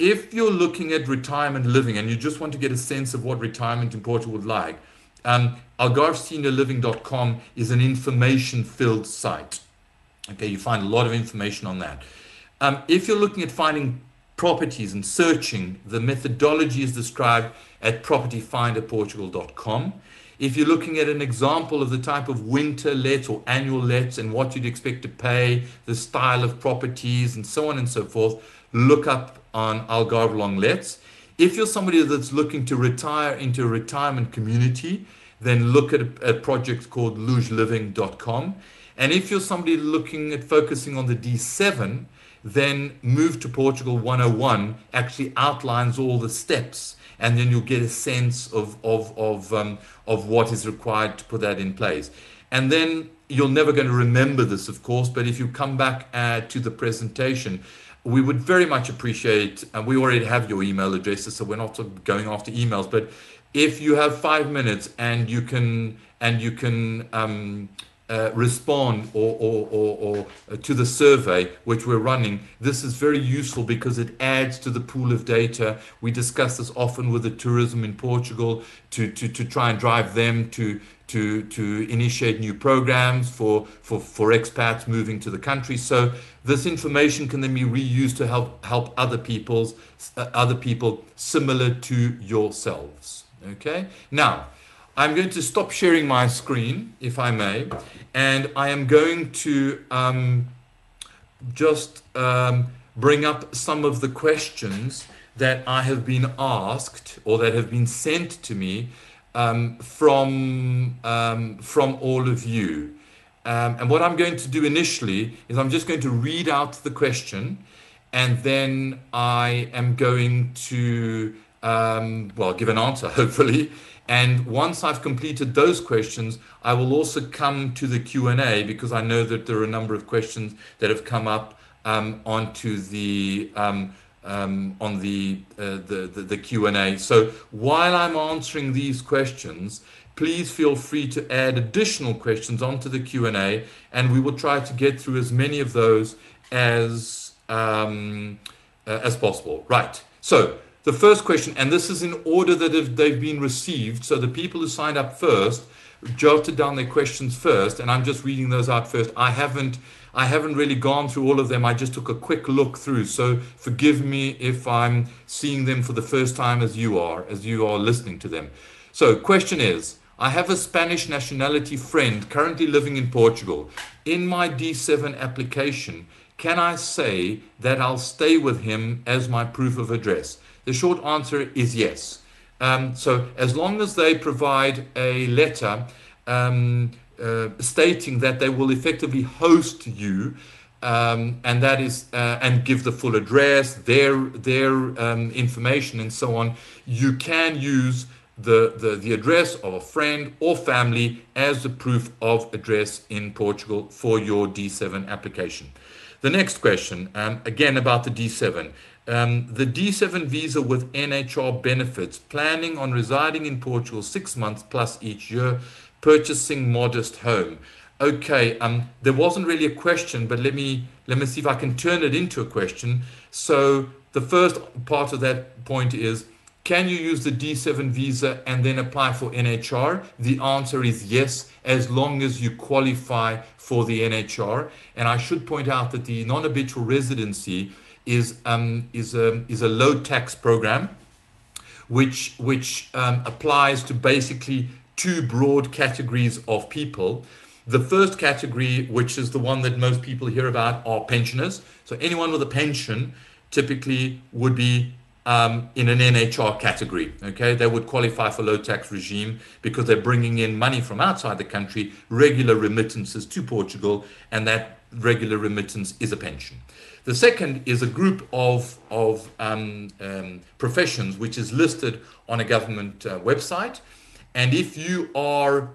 if you're looking at retirement living and you just want to get a sense of what retirement in Portugal would like, um, algarveseniorliving.com is an information filled site. Okay, you find a lot of information on that. Um, if you're looking at finding properties and searching, the methodology is described at propertyfinderportugal.com. If you're looking at an example of the type of winter lets or annual lets and what you'd expect to pay, the style of properties, and so on and so forth, look up on Algarve Long Lets. If you're somebody that's looking to retire into a retirement community, then look at a, a project called lugeliving.com. And if you're somebody looking at focusing on the D7, then Move to Portugal 101 actually outlines all the steps, and then you'll get a sense of, of, of, um, of what is required to put that in place. And then you're never going to remember this, of course, but if you come back uh, to the presentation, we would very much appreciate, and we already have your email addresses, so we're not going after emails, but if you have five minutes and you can and you can um, uh, respond or, or, or, or uh, to the survey which we're running, this is very useful because it adds to the pool of data. We discuss this often with the tourism in Portugal to, to, to try and drive them to, to, to initiate new programs for, for, for expats moving to the country. So this information can then be reused to help help other people's uh, other people similar to yourselves. Okay. Now, I'm going to stop sharing my screen, if I may, and I am going to um, just um, bring up some of the questions that I have been asked or that have been sent to me um, from um, from all of you. Um, and what I'm going to do initially is I'm just going to read out the question, and then I am going to um, well give an answer hopefully. And once I've completed those questions, I will also come to the Q and A because I know that there are a number of questions that have come up um, onto the um, um, on the, uh, the, the, the Q&A. So while I'm answering these questions, please feel free to add additional questions onto the Q&A and we will try to get through as many of those as, um, uh, as possible. Right. So the first question, and this is in order that they've been received. So the people who signed up first jotted down their questions first, and I'm just reading those out first. I haven't I haven't really gone through all of them. I just took a quick look through. So forgive me if I'm seeing them for the first time as you are, as you are listening to them. So question is, I have a Spanish nationality friend currently living in Portugal. In my D7 application, can I say that I'll stay with him as my proof of address? The short answer is yes. Um, so, as long as they provide a letter um, uh, stating that they will effectively host you, um, and that is uh, and give the full address, their their um, information, and so on, you can use the, the, the address of a friend or family as the proof of address in Portugal for your D7 application. The next question, um, again about the D7. Um, the D7 visa with NHR benefits, planning on residing in Portugal six months plus each year, purchasing modest home. Okay, um, there wasn't really a question, but let me let me see if I can turn it into a question. So the first part of that point is can you use the D7 visa and then apply for NHR? The answer is yes, as long as you qualify for the NHR. And I should point out that the non-habitual residency is um, is a is a low tax program, which which um, applies to basically two broad categories of people. The first category, which is the one that most people hear about, are pensioners. So anyone with a pension typically would be um, in an NHR category. Okay, they would qualify for low tax regime because they're bringing in money from outside the country, regular remittances to Portugal, and that regular remittance is a pension. The second is a group of, of um, um, professions which is listed on a government uh, website. And if you are,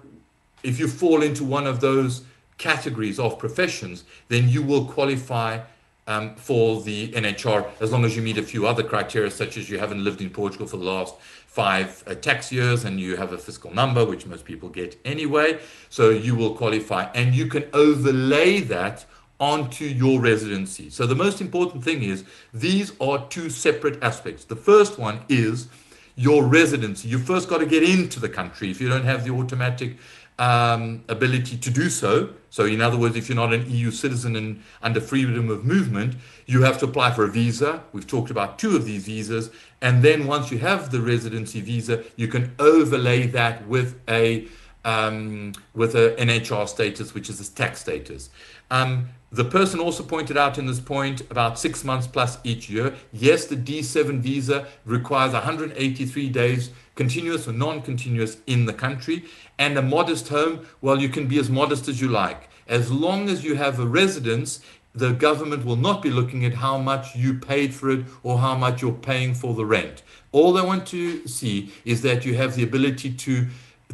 if you fall into one of those categories of professions, then you will qualify um, for the NHR as long as you meet a few other criteria, such as you haven't lived in Portugal for the last five uh, tax years and you have a fiscal number, which most people get anyway. So you will qualify and you can overlay that onto your residency. So the most important thing is these are two separate aspects. The first one is your residency. You first got to get into the country. If you don't have the automatic um, ability to do so. So, in other words, if you're not an EU citizen and under freedom of movement, you have to apply for a visa. We've talked about two of these visas. And then once you have the residency visa, you can overlay that with a um, with a NHR status, which is a tax status. Um, the person also pointed out in this point about six months plus each year. Yes, the D7 visa requires 183 days continuous or non continuous in the country. And a modest home, well, you can be as modest as you like. As long as you have a residence, the government will not be looking at how much you paid for it or how much you're paying for the rent. All they want to see is that you have the ability to,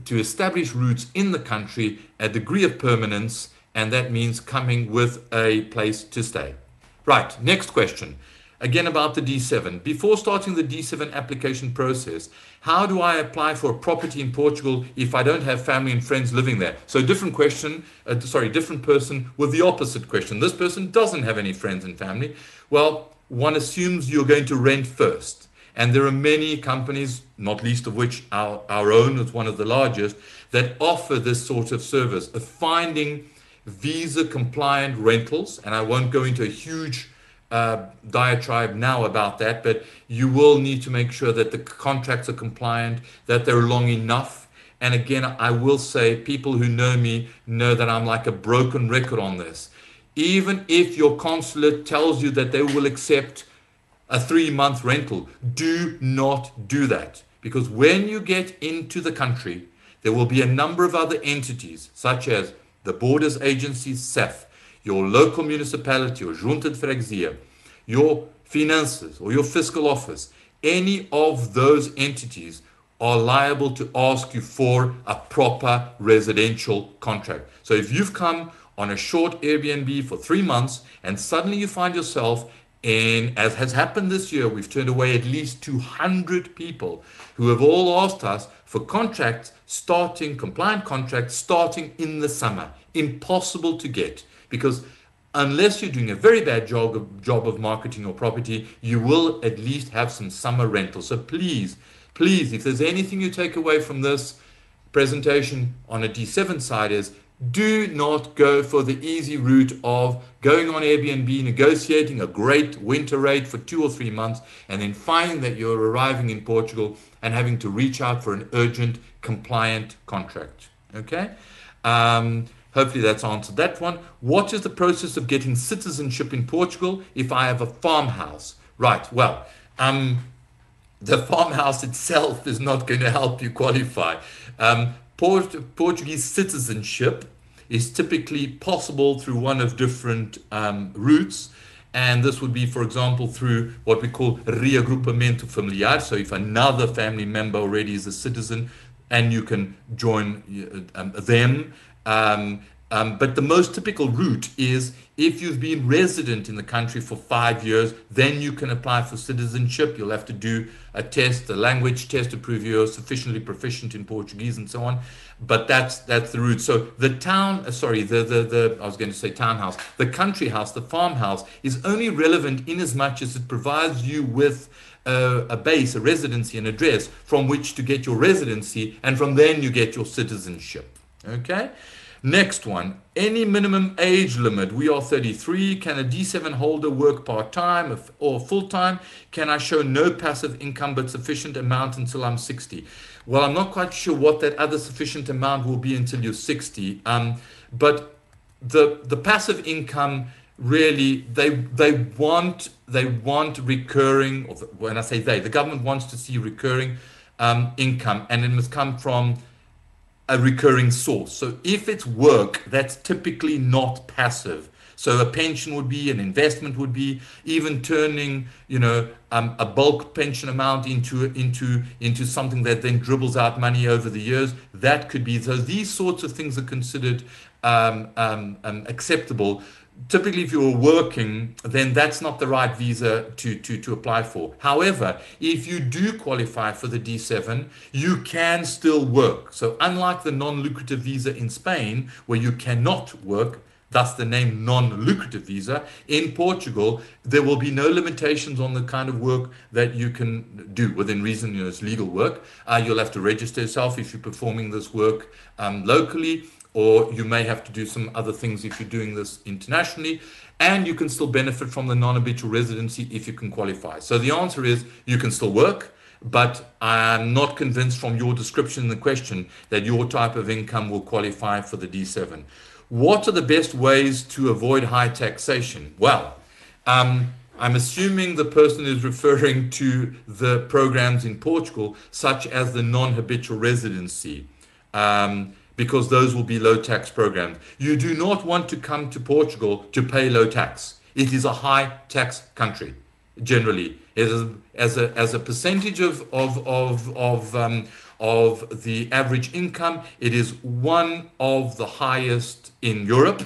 to establish roots in the country, a degree of permanence, and that means coming with a place to stay. Right, next question. Again about the D7. Before starting the D7 application process, how do I apply for a property in Portugal if I don't have family and friends living there? So different question, uh, sorry, different person with the opposite question. This person doesn't have any friends and family. Well, one assumes you're going to rent first. And there are many companies, not least of which our, our own is one of the largest, that offer this sort of service of finding visa compliant rentals, and I won't go into a huge uh, diatribe now about that, but you will need to make sure that the contracts are compliant, that they're long enough. And again, I will say, people who know me know that I'm like a broken record on this. Even if your consulate tells you that they will accept a three month rental, do not do that. Because when you get into the country, there will be a number of other entities, such as the Borders Agency, SEF, your local municipality or junta de freguesia, your finances or your fiscal office, any of those entities are liable to ask you for a proper residential contract. So if you've come on a short Airbnb for three months and suddenly you find yourself in, as has happened this year, we've turned away at least 200 people who have all asked us for contracts starting, compliant contracts starting in the summer. Impossible to get because unless you're doing a very bad job of, job of marketing your property, you will at least have some summer rental. So please, please, if there's anything you take away from this presentation on a D7 side is do not go for the easy route of going on Airbnb, negotiating a great winter rate for two or three months, and then finding that you're arriving in Portugal and having to reach out for an urgent, compliant contract. Okay? Um, hopefully that's answered that one. What is the process of getting citizenship in Portugal if I have a farmhouse? Right, well, um, the farmhouse itself is not going to help you qualify. Um, Port- Portuguese citizenship is typically possible through one of different um, routes. And this would be, for example, through what we call reagrupamento familiar. So if another family member already is a citizen, and you can join um, them. Um, um, but the most typical route is if you've been resident in the country for five years, then you can apply for citizenship. You'll have to do a test, a language test to prove you're sufficiently proficient in Portuguese and so on. But that's that's the root. So the town, uh, sorry, the, the the I was going to say townhouse, the country house, the farmhouse is only relevant in as much as it provides you with a, a base, a residency, an address from which to get your residency, and from then you get your citizenship. Okay. Next one, any minimum age limit. We are 33. Can a D7 holder work part time or full time? Can I show no passive income but sufficient amount until I'm 60? Well, I'm not quite sure what that other sufficient amount will be until you're 60. Um, but the the passive income really they they want they want recurring. Or when I say they, the government wants to see recurring um, income, and it must come from a recurring source. So if it's work, that's typically not passive. So a pension would be, an investment would be, even turning, you know, um, a bulk pension amount into into into something that then dribbles out money over the years. That could be. So these sorts of things are considered um, um, um acceptable typically if you're working then that's not the right visa to, to, to apply for however if you do qualify for the d7 you can still work so unlike the non-lucrative visa in spain where you cannot work thus the name non-lucrative visa. In portugal there will be no limitations on the kind of work that you can do within reason you know it's legal work. Uh, you'll have to register yourself if you're performing this work um, locally or you may have to do some other things if you're doing this internationally. And you can still benefit from the non-habitual residency if you can qualify. So the answer is you can still work but i'm not convinced from your description in the question that your type of income will qualify for the d7 what are the best ways to avoid high taxation well um, I'm assuming the person is referring to the programs in Portugal, such as the non habitual residency. Um, because those will be low tax programs. You do not want to come to Portugal to pay low tax. It is a high tax country, generally. As, as, a, as a percentage of, of, of, of, um, of the average income, it is one of the highest in Europe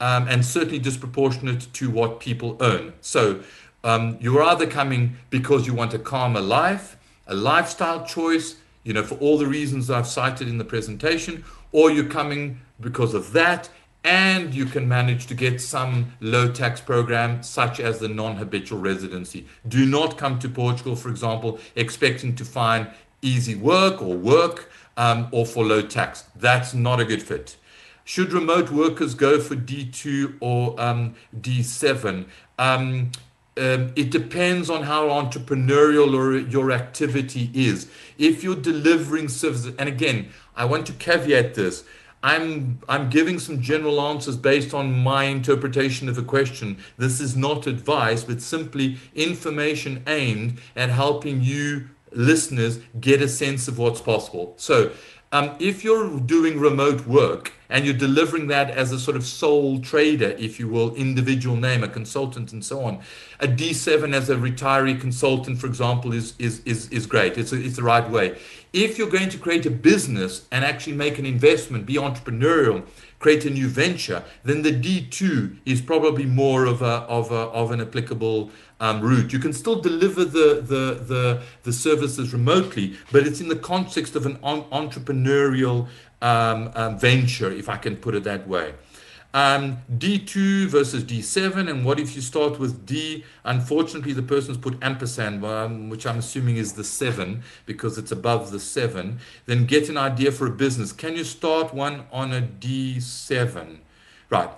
um, and certainly disproportionate to what people earn. So um, you're either coming because you want a calmer life, a lifestyle choice, you know, for all the reasons I've cited in the presentation, or you're coming because of that and you can manage to get some low tax program such as the non-habitual residency do not come to portugal for example expecting to find easy work or work um, or for low tax that's not a good fit should remote workers go for d2 or um, d7 um, um, it depends on how entrepreneurial or your activity is. If you're delivering services, and again, I want to caveat this. I'm I'm giving some general answers based on my interpretation of the question. This is not advice, but simply information aimed at helping you listeners get a sense of what's possible. So, um, if you're doing remote work and you're delivering that as a sort of sole trader, if you will, individual name, a consultant, and so on, a D7 as a retiree consultant, for example, is is is, is great. It's a, it's the right way. If you're going to create a business and actually make an investment, be entrepreneurial, create a new venture, then the D2 is probably more of a of a of an applicable um, route. You can still deliver the, the, the, the, services remotely, but it's in the context of an on, entrepreneurial um, um, venture, if I can put it that way. Um, D2 versus D7, and what if you start with D? Unfortunately, the person's put ampersand, um, which I'm assuming is the 7 because it's above the 7. Then get an idea for a business. Can you start one on a D7? Right.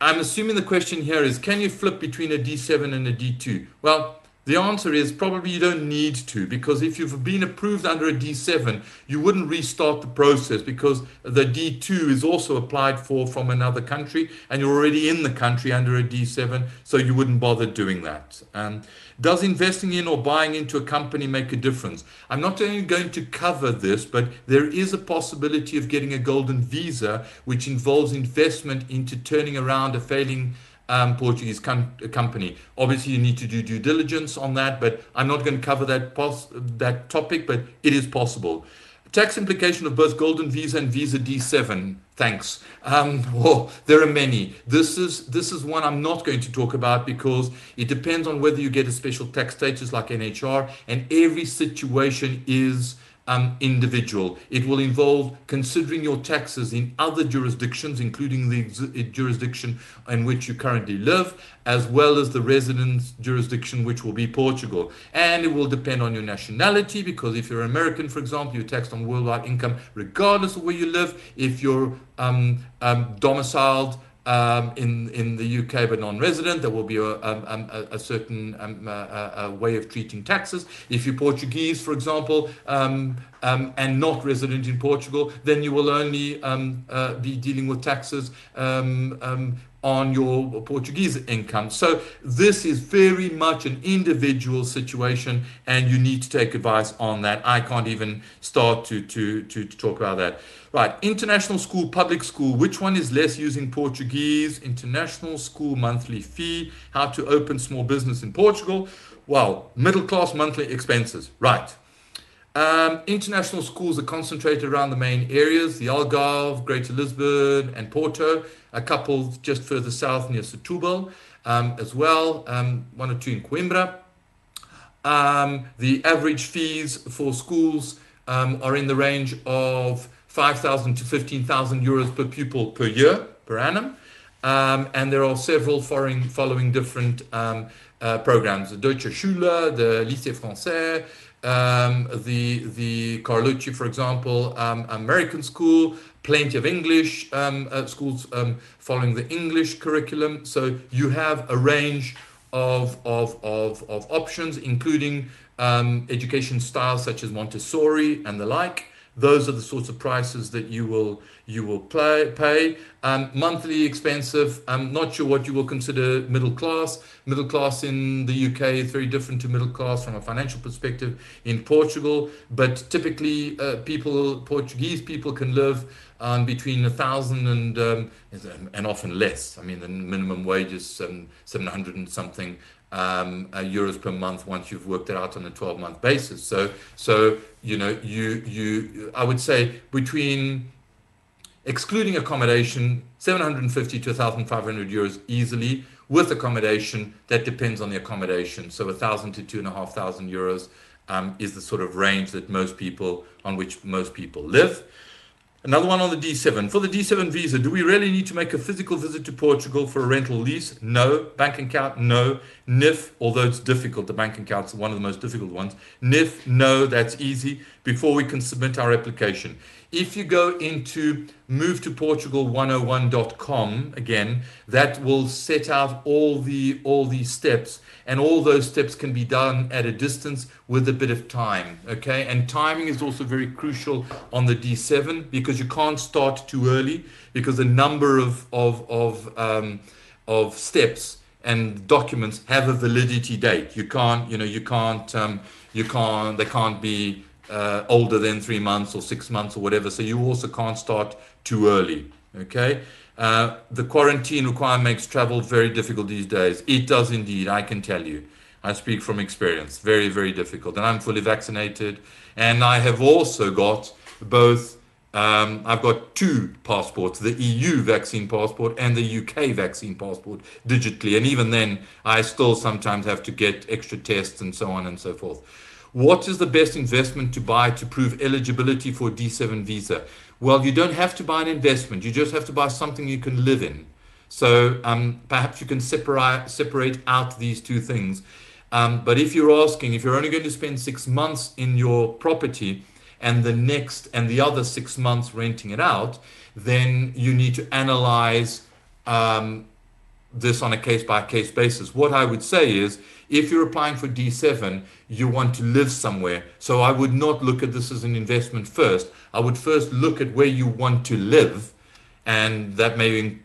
I'm assuming the question here is can you flip between a D7 and a D2? Well, the answer is probably you don't need to because if you've been approved under a D7, you wouldn't restart the process because the D2 is also applied for from another country and you're already in the country under a D7, so you wouldn't bother doing that. Um, does investing in or buying into a company make a difference? I'm not only going to cover this, but there is a possibility of getting a golden visa, which involves investment into turning around a failing um, Portuguese com- company. Obviously, you need to do due diligence on that, but I'm not going to cover that pos- that topic. But it is possible. Tax implication of both Golden Visa and Visa D7. Thanks. Um, well, there are many. This is this is one I'm not going to talk about because it depends on whether you get a special tax status like NHR, and every situation is um, individual. It will involve considering your taxes in other jurisdictions, including the ex- uh, jurisdiction in which you currently live, as well as the residence jurisdiction, which will be Portugal. And it will depend on your nationality, because if you're American, for example, you're taxed on worldwide income regardless of where you live. If you're um, um, domiciled um, in in the UK but non-resident, there will be a, um, um, a, a certain um, a, a, way of treating taxes. If you're Portuguese, for example, um, and not resident in Portugal, then you will only uh, be dealing with taxes on your Portuguese income. So this is very much an individual situation, and you need to take advice on that. I can't even start to to to, to talk about that. Right, international school, public school, which one is less using Portuguese? International school monthly fee, how to open small business in Portugal. Well, middle class monthly expenses. Right. Um, international schools are concentrated around the main areas the Algarve, Greater Lisbon, and Porto, a couple just further south near Setúbal um, as well, um, one or two in Coimbra. Um, the average fees for schools um, are in the range of 5,000 to 15,000 euros per pupil per year, per annum. Um, and there are several foreign, following different uh, programs the Deutsche Schule, the Lycée Français, um, the, the Carlucci, for example, um, American school, plenty of English um, uh, schools um, following the English curriculum. So you have a range of, of, of, of options, including education styles such as Montessori and the like those are the sorts of prices that you will you will play, pay. Um, monthly expensive. I'm not sure what you will consider middle class. Middle class in the UK is very different to middle class from a financial perspective in Portugal. But typically, uh, people Portuguese people can live um, between a thousand and um, and often less. I mean, the minimum wage is um, seven hundred and something um, uh, euros per month once you've worked it out on a 12 month basis. So, so you know, you you I would say between excluding accommodation, 750 to 1,500 euros easily. With accommodation, that depends on the accommodation. So, 1,000 to 2,500 euros um, is the sort of range that most people on which most people live. Another one on the D7. For the D7 visa, do we really need to make a physical visit to Portugal for a rental lease? No. Bank account? No. NIF, although it's difficult, the bank account's one of the most difficult ones. NIF, no, that's easy before we can submit our application. If you go into move to portugal101.com again, that will set out all the all these steps and all those steps can be done at a distance with a bit of time okay? And timing is also very crucial on the d7 because you can't start too early because the number of of of um, of steps and documents have a validity date. You can't you know you can't um, you can't they can't be uh, older than three months or six months or whatever. So you also can't start too early okay uh, the quarantine requirement makes travel very difficult these days. It does indeed, I can tell you. I speak from experience. Very, very difficult. And I'm fully vaccinated. And I have also got both, um, I've got two passports the EU vaccine passport and the UK vaccine passport digitally. And even then, I still sometimes have to get extra tests and so on and so forth. What is the best investment to buy to prove eligibility for D7 visa? Well, you don't have to buy an investment. You just have to buy something you can live in. So um, perhaps you can separate separate out these two things. Um, but if you're asking, if you're only going to spend six months in your property and the next and the other six months renting it out, then you need to analyze um, this on a case by case basis. What I would say is if you're applying for D7, you want to live somewhere. So I would not look at this as an investment first. I would first look at where you want to live and that may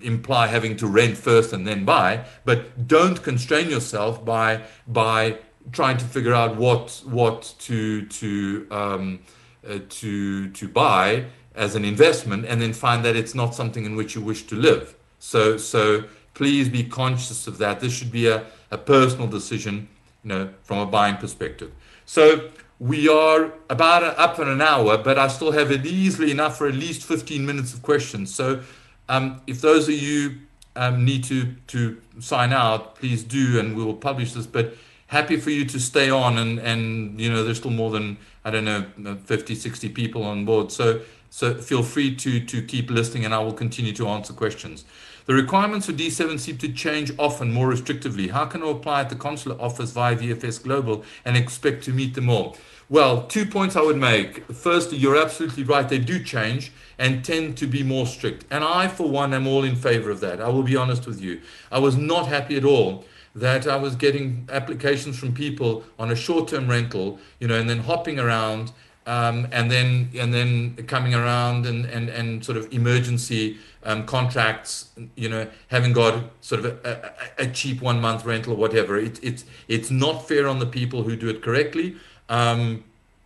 imply having to rent first and then buy but don't constrain yourself by by trying to figure out what what to to um, uh, to to buy as an investment and then find that it's not something in which you wish to live so so please be conscious of that this should be a, a personal decision you know from a buying perspective so we are about up in an hour, but I still have it easily enough for at least 15 minutes of questions. So um, if those of you um, need to, to sign out, please do, and we will publish this. But happy for you to stay on, and, and you know, there's still more than, I don't know, 50, 60 people on board. So, so feel free to, to keep listening, and I will continue to answer questions. The requirements for D7 seem to change often more restrictively. How can I apply at the consular office via VFS Global and expect to meet them all? Well, two points I would make. First, you're absolutely right. They do change and tend to be more strict. And I, for one, am all in favor of that. I will be honest with you. I was not happy at all that I was getting applications from people on a short-term rental, you know, and then hopping around um, and then and then coming around and and, and sort of emergency um, contracts, you know, having got sort of a, a, a cheap one month rental or whatever. It, it's it's not fair on the people who do it correctly. Um,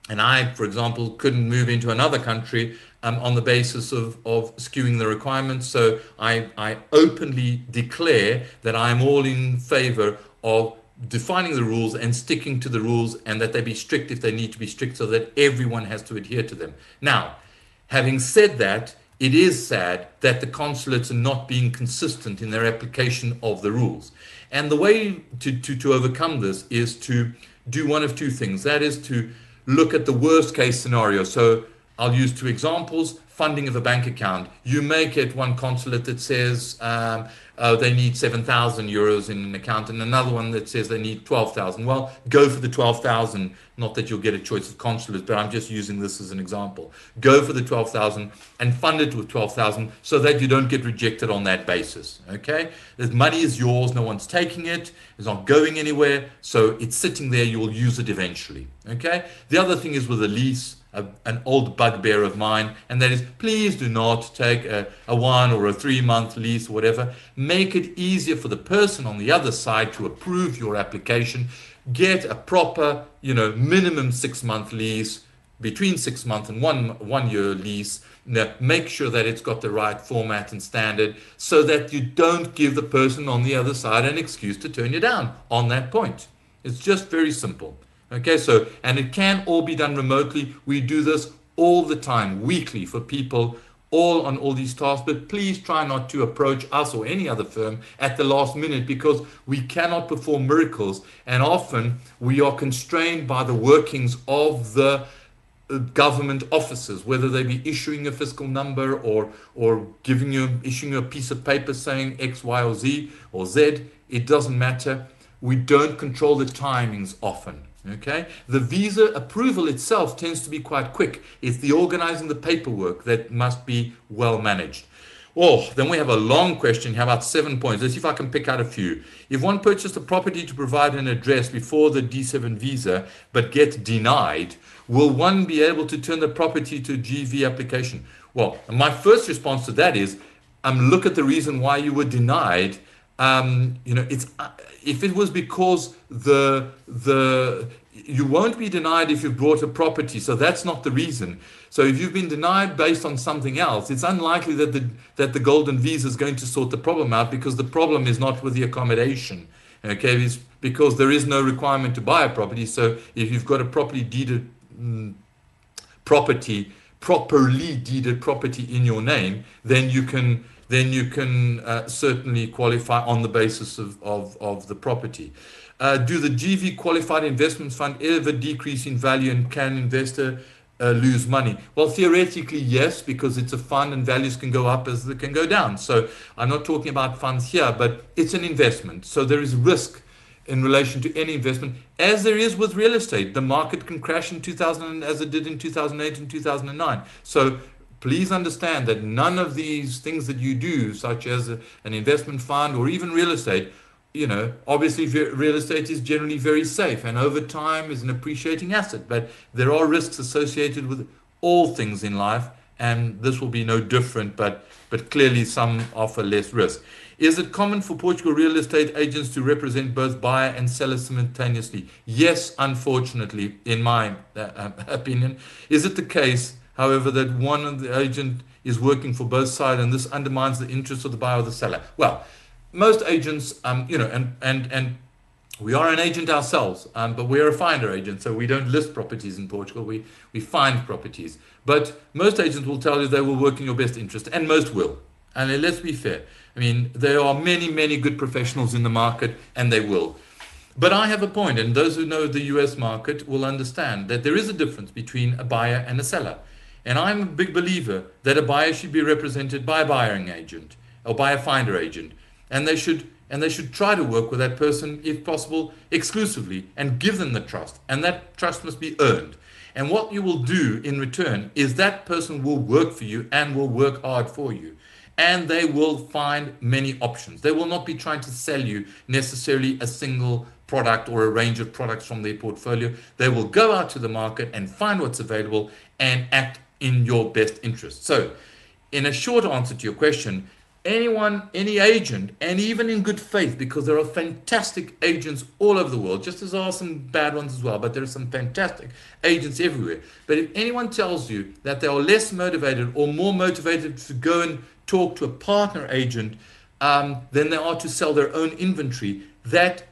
and I, for example, couldn't move into another country um, on the basis of, of skewing the requirements. So I, I openly declare that I'm all in favor of defining the rules and sticking to the rules and that they be strict if they need to be strict so that everyone has to adhere to them. Now, having said that, it is sad that the consulates are not being consistent in their application of the rules. And the way to, to, to overcome this is to do one of two things. That is to look at the worst case scenario. So I'll use two examples funding of a bank account. You may get one consulate that says um, uh, they need 7,000 euros in an account, and another one that says they need 12,000. Well, go for the 12,000. Not that you'll get a choice of consulates, but I'm just using this as an example. Go for the 12,000 and fund it with 12,000 so that you don't get rejected on that basis. Okay? The money is yours, no one's taking it, it's not going anywhere, so it's sitting there, you'll use it eventually. Okay? The other thing is with a lease a, an old bugbear of mine, and that is please do not take a, a one or a three month lease or whatever. Make it easier for the person on the other side to approve your application. Get a proper, you know, minimum six month lease, between six month and one one year lease. Now, make sure that it's got the right format and standard so that you don't give the person on the other side an excuse to turn you down on that point. It's just very simple. Okay, so, and it can all be done remotely. We do this all the time, weekly, for people all on all these tasks. But please try not to approach us or any other firm at the last minute because we cannot perform miracles. And often we are constrained by the workings of the uh, government offices, whether they be issuing a fiscal number or or giving you issuing you a piece of paper saying X, Y, or Z or Z. It doesn't matter. We don't control the timings often. Okay, the visa approval itself tends to be quite quick. It's the organizing the paperwork that must be well managed. Oh, then we have a long question. How about seven points? Let's see if I can pick out a few. If one purchased a property to provide an address before the D7 visa but gets denied, will one be able to turn the property to GV application? Well, my first response to that is um, look at the reason why you were denied um, you know, it's uh, if it was because the the you won't be denied if you've brought a property, so that's not the reason. So if you've been denied based on something else, it's unlikely that the that the golden visa is going to sort the problem out because the problem is not with the accommodation. Okay, it's because there is no requirement to buy a property. So if you've got a property deeded mm, property, properly deeded property in your name, then you can then you can uh, certainly qualify on the basis of, of, of the property. Uh, do the GV qualified investment fund ever decrease in value and can investor uh, lose money? Well, theoretically, yes, because it's a fund and values can go up as they can go down. So I'm not talking about funds here, but it's an investment. So there is risk in relation to any investment, as there is with real estate. The market can crash in 2000 as it did in 2008 and 2009. So please understand that none of these things that you do, such as an investment fund or even real estate, you know, obviously real estate is generally very safe and over time is an appreciating asset, but there are risks associated with all things in life, and this will be no different, but, but clearly some offer less risk. Is it common for Portugal real estate agents to represent both buyer and seller simultaneously? Yes, unfortunately, in my uh, opinion. Is it the case, however, that one of the agent is working for both sides and this undermines the interest of the buyer or the seller? Well, most agents, um, you know, and and and we are an agent ourselves, um, but we are a finder agent, so we don't list properties in Portugal. We we find properties. But most agents will tell you they will work in your best interest, and most will. And let's be fair. I mean, there are many, many good professionals in the market, and they will. But I have a point, and those who know the US market will understand that there is a difference between a buyer and a seller. And I'm a big believer that a buyer should be represented by a buying agent or by a finder agent. And they should and they should try to work with that person if possible exclusively and give them the trust. And that trust must be earned. And what you will do in return is that person will work for you and will work hard for you. And they will find many options. They will not be trying to sell you necessarily a single product or a range of products from their portfolio. They will go out to the market and find what's available and act in your best interest so in a short answer to your question anyone, any agent, and even in good faith, because there are fantastic agents all over the world, just as there are some bad ones as well, but there are some fantastic agents everywhere. But if anyone tells you that they are less motivated or more motivated to go and talk to a partner agent um, than they are to sell their own inventory, that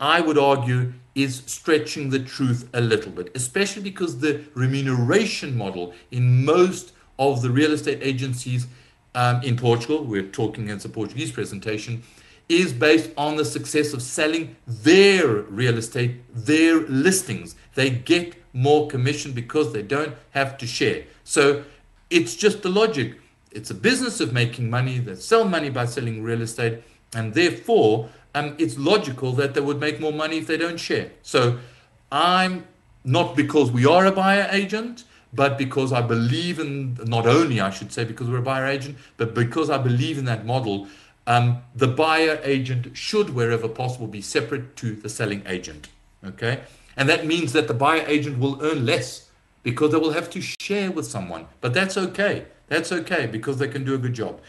I would argue is stretching the truth a little bit, especially because the remuneration model in most of the real estate agencies um, in Portugal, we're talking as a Portuguese presentation, is based on the success of selling their real estate, their listings. They get more commission because they don't have to share. So it's just the logic. It's a business of making money. They sell money by selling real estate, and therefore, um, it's logical that they would make more money if they don't share. So I'm not because we are a buyer agent but because I believe in, not only I should say, because we're a buyer agent, but because I believe in that model, um, the buyer agent should, wherever possible, be separate to the selling agent. Okay? And that means that the buyer agent will earn less because they will have to share with someone. But that's okay. That's okay because they can do a good job.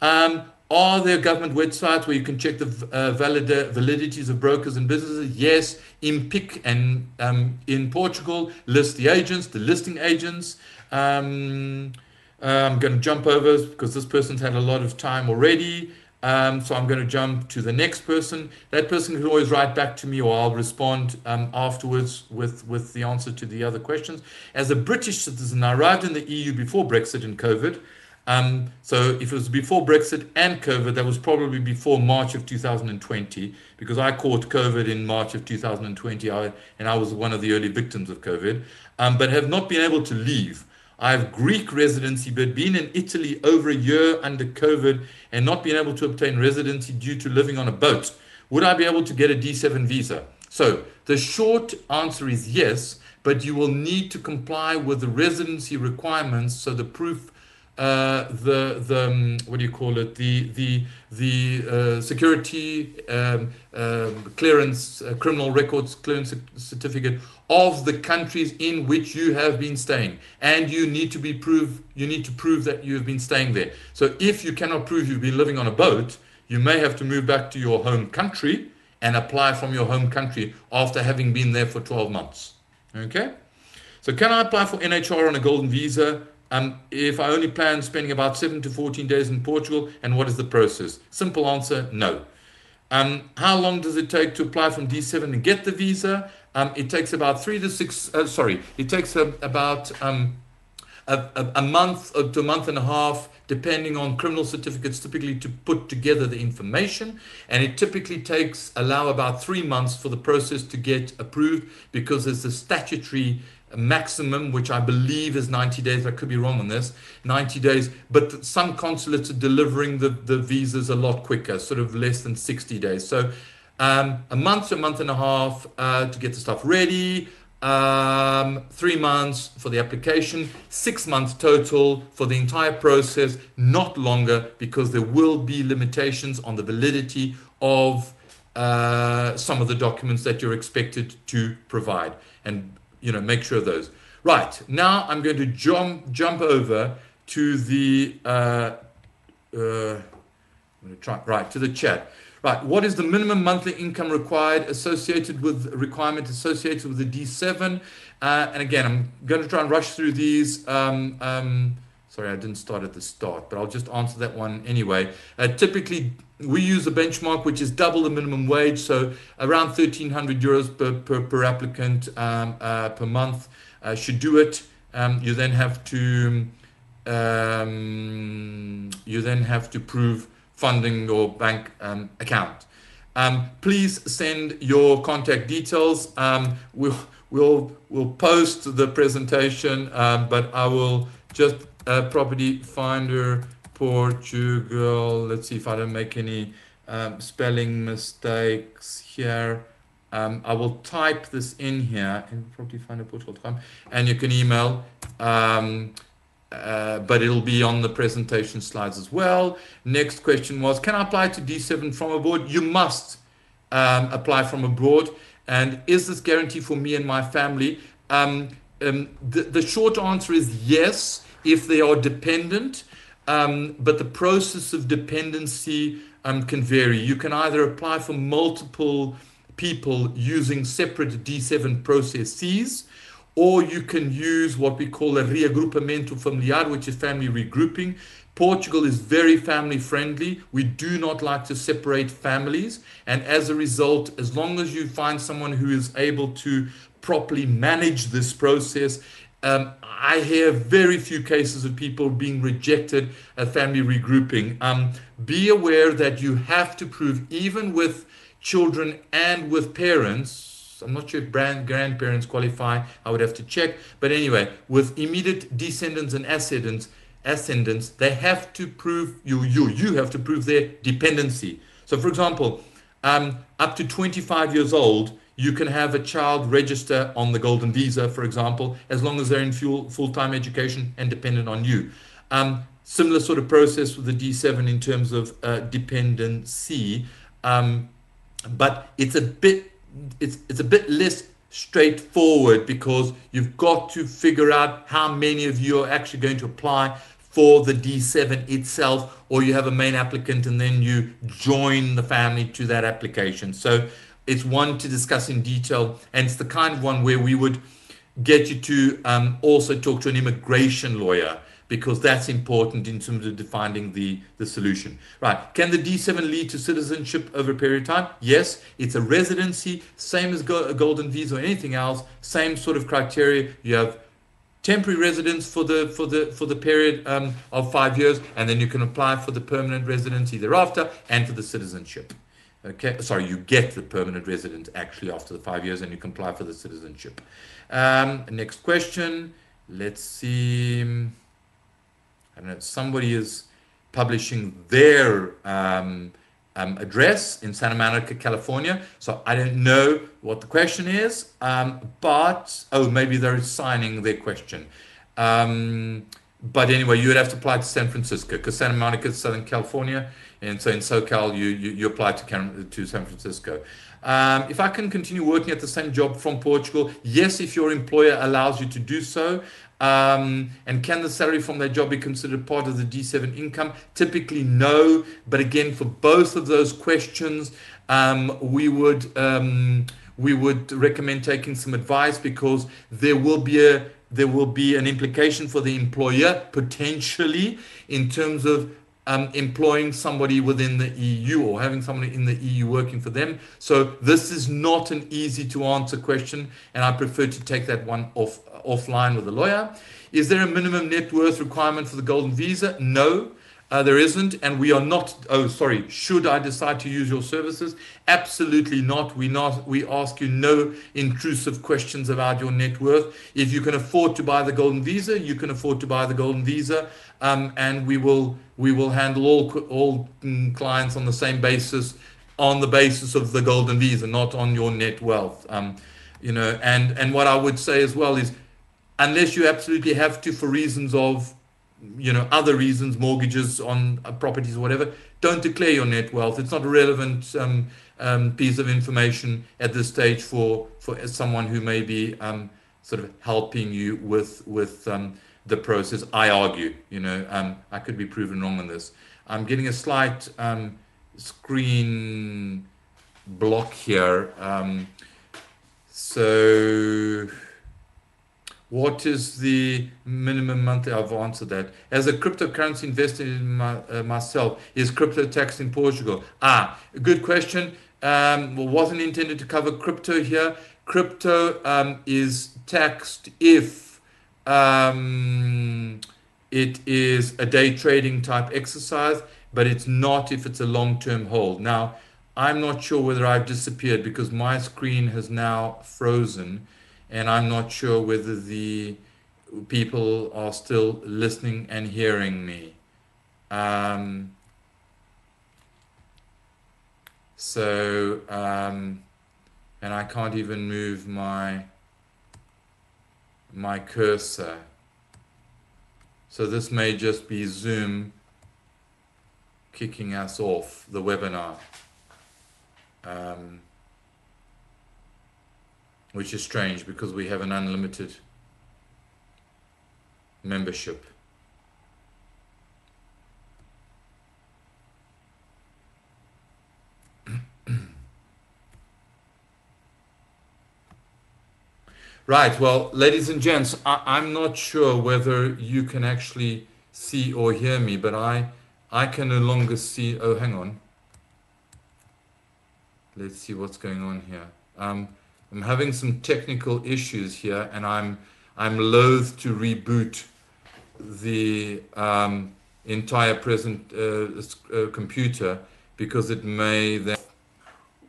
Um, are there government websites where you can check the uh, valid, validities of brokers and businesses? Yes. IMPIC and um, in Portugal list the agents, the listing agents. Um, I'm going to jump over because this person's had a lot of time already. Um, so I'm going to jump to the next person. That person can always write back to me or I'll respond um, afterwards with, with the answer to the other questions. As a British citizen, I arrived in the EU before Brexit and COVID. Um, so if it was before Brexit and COVID, that was probably before March of 2020, because I caught COVID in March of 2020, I, and I was one of the early victims of COVID, um, but have not been able to leave. I have Greek residency, but been in Italy over a year under COVID and not been able to obtain residency due to living on a boat. Would I be able to get a D7 visa? So the short answer is yes, but you will need to comply with the residency requirements. So the proof uh, the the um, what do you call it? The the the uh, security um, um, clearance uh, criminal records clearance certificate of the countries in which you have been staying. And you need to be prove you need to prove that you have been staying there. So if you cannot prove you've been living on a boat you may have to move back to your home country and apply from your home country after having been there for 12 months. Okay? So can I apply for NHR on a golden visa um, if I only plan spending about 7 to 14 days in Portugal, and what is the process? Simple answer no. Um, how long does it take to apply from D7 and get the visa? Um, it takes about three to six, uh, sorry, it takes a, about um, a, a, a, month to a month and a half, depending on criminal certificates, typically to put together the information. And it typically takes, allow about three months for the process to get approved because there's a statutory maximum, which I believe is 90 days. I could be wrong on this, 90 days. But some consulates are delivering the, the visas a lot quicker, sort of less than 60 days. So um, a month a month and a half uh, to get the stuff ready. Um, three months for the application, six months total for the entire process, not longer because there will be limitations on the validity of uh, some of the documents that you're expected to provide. And you know, make sure those. Right, now I'm going to jump, jump over to the, uh, uh, I'm going to try, right, to the chat. Right, what is the minimum monthly income required associated with requirement associated with the D7? Uh, and again, I'm going to try and rush through these. Um, um, sorry, I didn't start at the start, but I'll just answer that one anyway. Uh, typically, we use a benchmark which is double the minimum wage, so around 1,300 euros per, per, per applicant um, uh, per month uh, should do it. Um, you then have to um, you then have to prove funding or bank um, account. Um, please send your contact details. Um, we'll we'll we'll post the presentation, but I will just uh, property finder Portugal. Let's see if I don't make any um, spelling mistakes here. Um, I will type this in here in propertyfinderportugal.com and you can email, um, uh, but it'll be on the presentation slides as well. Next question was, can I apply to D7 from abroad? You must um, apply from abroad. And is this guarantee for me and my family? Um, um, the, the short answer is yes, if they are dependent. Um, but the process of dependency um, can vary. You can either apply for multiple people using separate D7 processes, or you can use what we call a reagrupamento familiar, which is family regrouping. Portugal is very family friendly. We do not like to separate families. And as a result, as long as you find someone who is able to properly manage this process, um, I hear very few cases of people being rejected at family regrouping. Um, be aware that you have to prove, even with children and with parents, I'm not sure if grand, grandparents qualify, I would have to check. But anyway, with immediate descendants and ascendants, ascendants, they have to prove, you, you, you have to prove their dependency. So, for example, um, up to 25 years old, you can have a child register on the golden visa, for example, as long as they're in full, full-time education and dependent on you. Um, similar sort of process with the D7 in terms of uh, dependency, um, but it's a bit it's it's a bit less straightforward because you've got to figure out how many of you are actually going to apply for the D7 itself, or you have a main applicant and then you join the family to that application. So it's one to discuss in detail, and it's the kind of one where we would get you to um, also talk to an immigration lawyer because that's important in terms of defining the, the solution. Right. Can the D7 lead to citizenship over a period of time? Yes. It's a residency, same as a golden visa or anything else, same sort of criteria. You have temporary residence for the for the for the period um, of five years, and then you can apply for the permanent residency thereafter and for the citizenship. Okay, sorry, you get the permanent resident actually after the five years and you can apply for the citizenship. Um, next question. Let's see. I don't know. Somebody is publishing their um, um, address in Santa Monica, California. So I don't know what the question is, um, but oh, maybe they're signing their question. Um, but anyway, you would have to apply to San Francisco because Santa Monica is Southern California and so in SoCal, you, you, you apply to, to San Francisco. Um, if I can continue working at the same job from Portugal, yes, if your employer allows you to do so. Um, and can the salary from that job be considered part of the D7 income? Typically, no. But again, for both of those questions, um, we would um, we would recommend taking some advice because there will be a there will be an implication for the employer potentially in terms of um, employing somebody within the EU or having somebody in the EU working for them. So this is not an easy to answer question, and I prefer to take that one off offline with a lawyer. Is there a minimum net worth requirement for the golden visa? No. Uh, there isn't, and we are not. Oh, sorry. Should I decide to use your services? Absolutely not. We not. We ask you no intrusive questions about your net worth. If you can afford to buy the golden visa, you can afford to buy the golden visa, um, and we will we will handle all all mm, clients on the same basis, on the basis of the golden visa, not on your net wealth. Um, you know, and and what I would say as well is, unless you absolutely have to for reasons of you know other reasons mortgages on uh, properties or whatever don't declare your net wealth. It's not a relevant um, um, piece of information at this stage for for someone who may be um, sort of helping you with with um, the process. I argue you know um, i could be proven wrong on this. I'm getting a slight um, screen block here. So what is the minimum monthly? I've answered that. As a cryptocurrency investor in my, uh, myself, is crypto taxed in Portugal? Ah, good question. Um, wasn't intended to cover crypto here. Crypto um, is taxed if um, it is a day trading type exercise, but it's not if it's a long term hold. Now, I'm not sure whether I've disappeared because my screen has now frozen and I'm not sure whether the people are still listening and hearing me. Um, so, um, and I can't even move my my cursor. So this may just be Zoom kicking us off the webinar. Um, which is strange because we have an unlimited membership. right, well, ladies and gents, I, am not sure whether you can actually see or hear me, but I, I can no longer see. Oh, hang on. Let's see what's going on here. Um, I'm having some technical issues here, and I'm I'm loath to reboot the um, entire present uh, uh, computer because it may then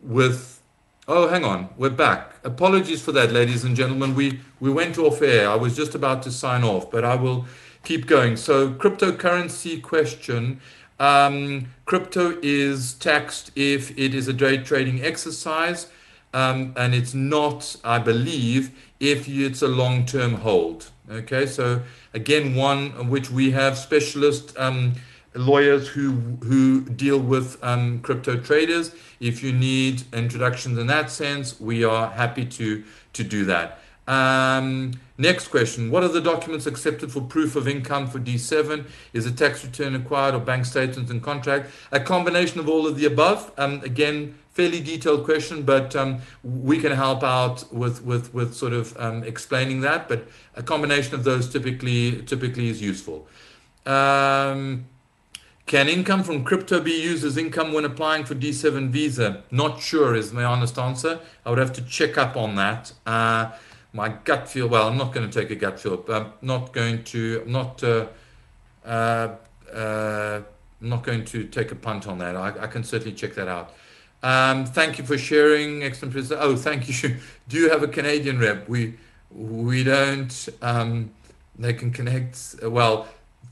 with oh hang on we're back. Apologies for that ladies and gentlemen. We we went off air. I was just about to sign off but i will keep going. So cryptocurrency question. Um, crypto is taxed if it is a day trading exercise um, and it's not, I believe, if it's a long-term hold. Okay, so again, one which we have specialist um, lawyers who who deal with um, crypto traders. If you need introductions in that sense, we are happy to to do that. Um, next question: What are the documents accepted for proof of income for D7? Is a tax return required or bank statements and contract? A combination of all of the above. Um, again, fairly detailed question, but um, we can help out with, with, with sort of um, explaining that. But a combination of those typically typically is useful. Um, can income from crypto be used as income when applying for D7 visa? Not sure is my honest answer. I would have to check up on that. Uh, my gut feel, well, I'm not going to take a gut feel. I'm not going to, I'm not, uh, uh, uh, not going to take a punt on that. I, I can certainly check that out. Um, thank you for sharing, excellent president. Oh, thank you. Do you have a Canadian rep? We we don't. Um, they can connect. Well,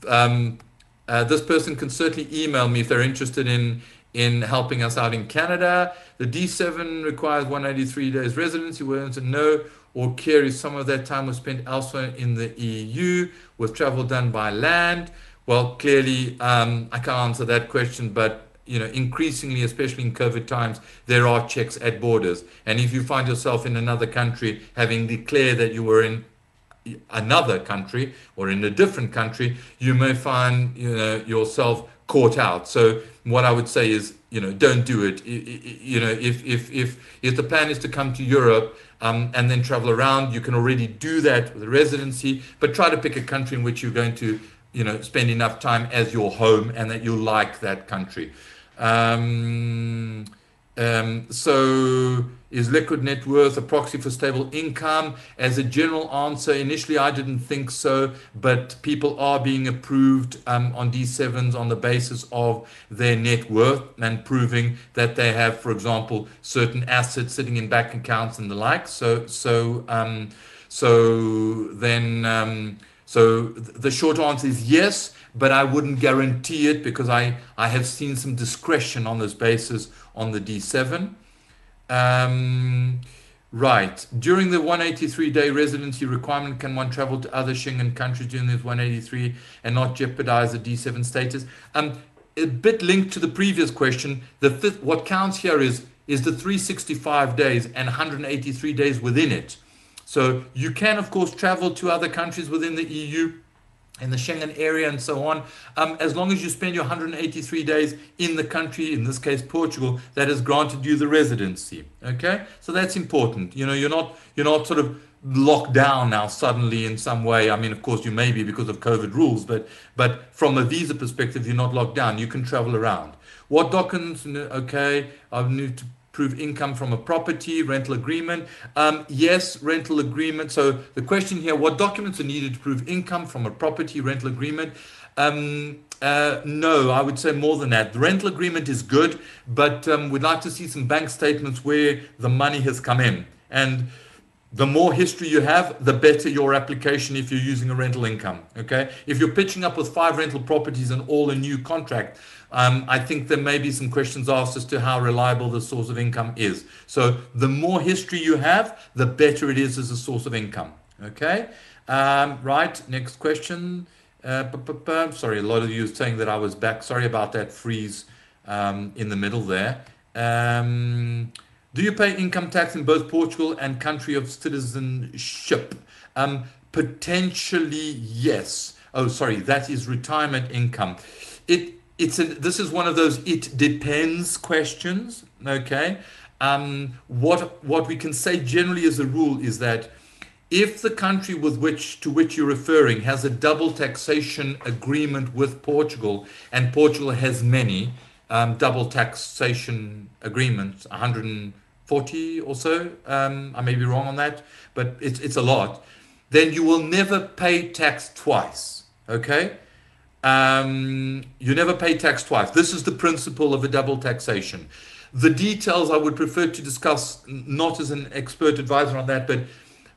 um, uh, this person can certainly email me if they're interested in in helping us out in Canada. The D7 requires 183 days residency. We want to know or care if some of that time was spent elsewhere in the EU with travel done by land. Well, clearly, um, I can't answer that question, but you know, increasingly, especially in COVID times, there are checks at borders. And if you find yourself in another country having declared that you were in another country or in a different country, you may find you know yourself caught out. So what I would say is, you know, don't do it. You know, if if if if the plan is to come to Europe um, and then travel around, you can already do that with a residency. But try to pick a country in which you're going to, you know, spend enough time as your home and that you like that country. Um, Um, so is liquid net worth a proxy for stable income? As a general answer, initially I didn't think so, but people are being approved um, on D7s on the basis of their net worth and proving that they have, for example, certain assets sitting in bank accounts and the like. So, so, um, so then, um, so the short answer is yes, but I wouldn't guarantee it because I, I have seen some discretion on this basis on the D7. Um, right. During the 183 day residency requirement, can one travel to other Schengen countries during this 183 and not jeopardize the D7 status? Um, a bit linked to the previous question, the fifth, what counts here is, is the 365 days and 183 days within it. So you can, of course, travel to other countries within the EU in the Schengen area and so on, um, as long as you spend your 183 days in the country, in this case Portugal, that has granted you the residency. Okay, so that's important. You know, you're not you're not sort of locked down now suddenly in some way. I mean, of course, you may be because of COVID rules, but but from a visa perspective, you're not locked down. You can travel around. What documents? Okay, I need to prove income from a property, rental agreement. Um, yes, rental agreement. So the question here, what documents are needed to prove income from a property, rental agreement? Um, uh, no, I would say more than that. The rental agreement is good, but um, we'd like to see some bank statements where the money has come in. And the more history you have, the better your application if you're using a rental income. Okay. If you're pitching up with five rental properties and all a new contract, I think there may be some questions asked as to how reliable the source of income is. So the more history you have, the better it is as a source of income. Okay. Um, right. Next question. Uh, sorry, a lot of you saying that I was back. Sorry about that freeze um, in the middle there. Um, do you pay income tax in both Portugal and country of citizenship? Um, potentially, yes. Oh, sorry, that is retirement income. It it's a, this is one of those it depends questions. Okay, um, what what we can say generally as a rule is that if the country with which to which you're referring has a double taxation agreement with Portugal, and Portugal has many um, double taxation agreements, 100 40 or so. Um, I may be wrong on that, but it's, it's a lot. Then you will never pay tax twice. Okay? Um, you never pay tax twice. This is the principle of a double taxation. The details I would prefer to discuss, not as an expert advisor on that, but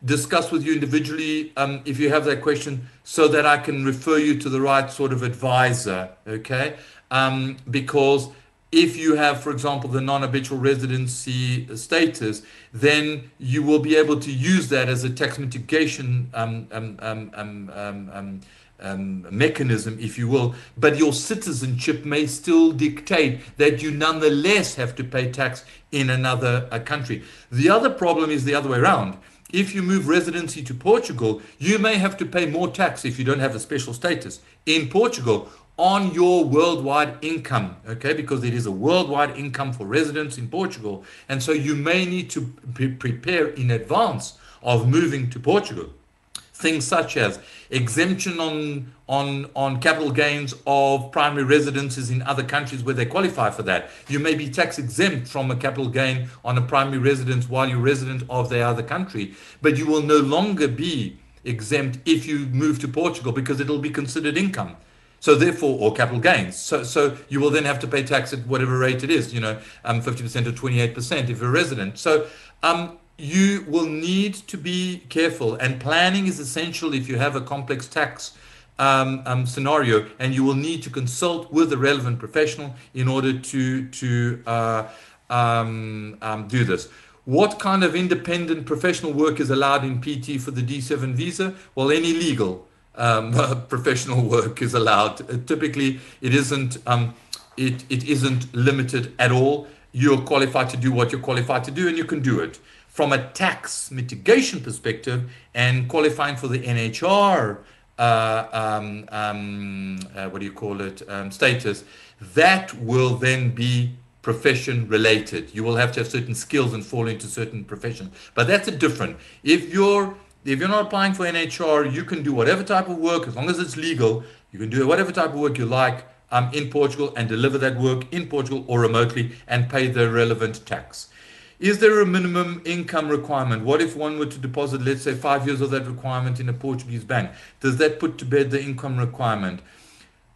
discuss with you individually um, if you have that question so that I can refer you to the right sort of advisor. Okay? Um, because if you have, for example, the non-habitual residency status, then you will be able to use that as a tax mitigation um, um, um, um, mechanism, if you will. But your citizenship may still dictate that you nonetheless have to pay tax in another country. The other problem is the other way around. If you move residency to Portugal, you may have to pay more tax if you don't have a special status in Portugal on your worldwide income, okay? Because it is a worldwide income for residents in Portugal. And so you may need to pre- prepare in advance of moving to Portugal. Things such as exemption on, on, on capital gains of primary residences in other countries where they qualify for that. You may be tax exempt from a capital gain on a primary residence while you're resident of the other country, but you will no longer be exempt if you move to Portugal because it'll be considered income. So therefore, or capital gains. So so you will then have to pay tax at whatever rate it is. You know, um, 50% or 28% if you're a resident. So um, you will need to be careful, and planning is essential if you have a complex tax. Um, um, scenario, and you will need to consult with the relevant professional in order to to uh, um, um, do this. What kind of independent professional work is allowed in PT for the D7 visa? Well, any legal um, professional work is allowed. Uh, typically, it isn't um, it, it isn't limited at all. You're qualified to do what you're qualified to do, and you can do it. From a tax mitigation perspective and qualifying for the NHR, uh, um, um, uh, what do you call it, um, status, that will then be profession related. You will have to have certain skills and fall into certain professions. But that's a different. If you're if you're not applying for NHR, you can do whatever type of work as long as it's legal. You can do whatever type of work you like um, in Portugal and deliver that work in Portugal or remotely and pay the relevant tax. Is there a minimum income requirement? What if one were to deposit, let's say, five years of that requirement in a Portuguese bank? Does that put to bed the income requirement?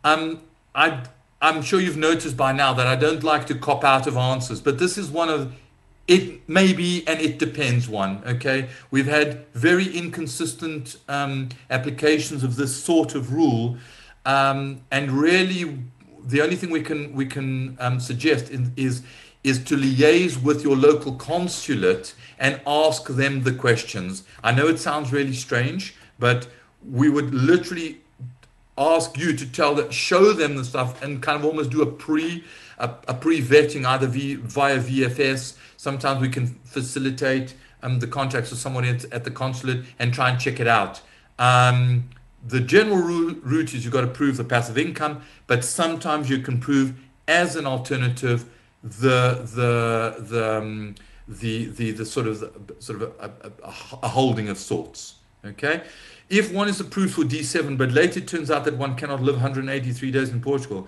Um, I, I'm sure you've noticed by now that I don't like to cop out of answers, but this is one of it may be and it depends one okay we've had very inconsistent um, applications of this sort of rule um, and really the only thing we can we can um, suggest in, is is to liaise with your local consulate and ask them the questions i know it sounds really strange but we would literally ask you to tell that show them the stuff and kind of almost do a pre a, a pre vetting either via vfs Sometimes we can facilitate um, the contacts with someone at, at, the consulate and try and check it out. Um, the general rule, route is you've got to prove the passive income, but sometimes you can prove as an alternative the the the um, the, the the sort of sort of a, a, a, holding of sorts. Okay, if one is approved for D7, but later it turns out that one cannot live 183 days in Portugal,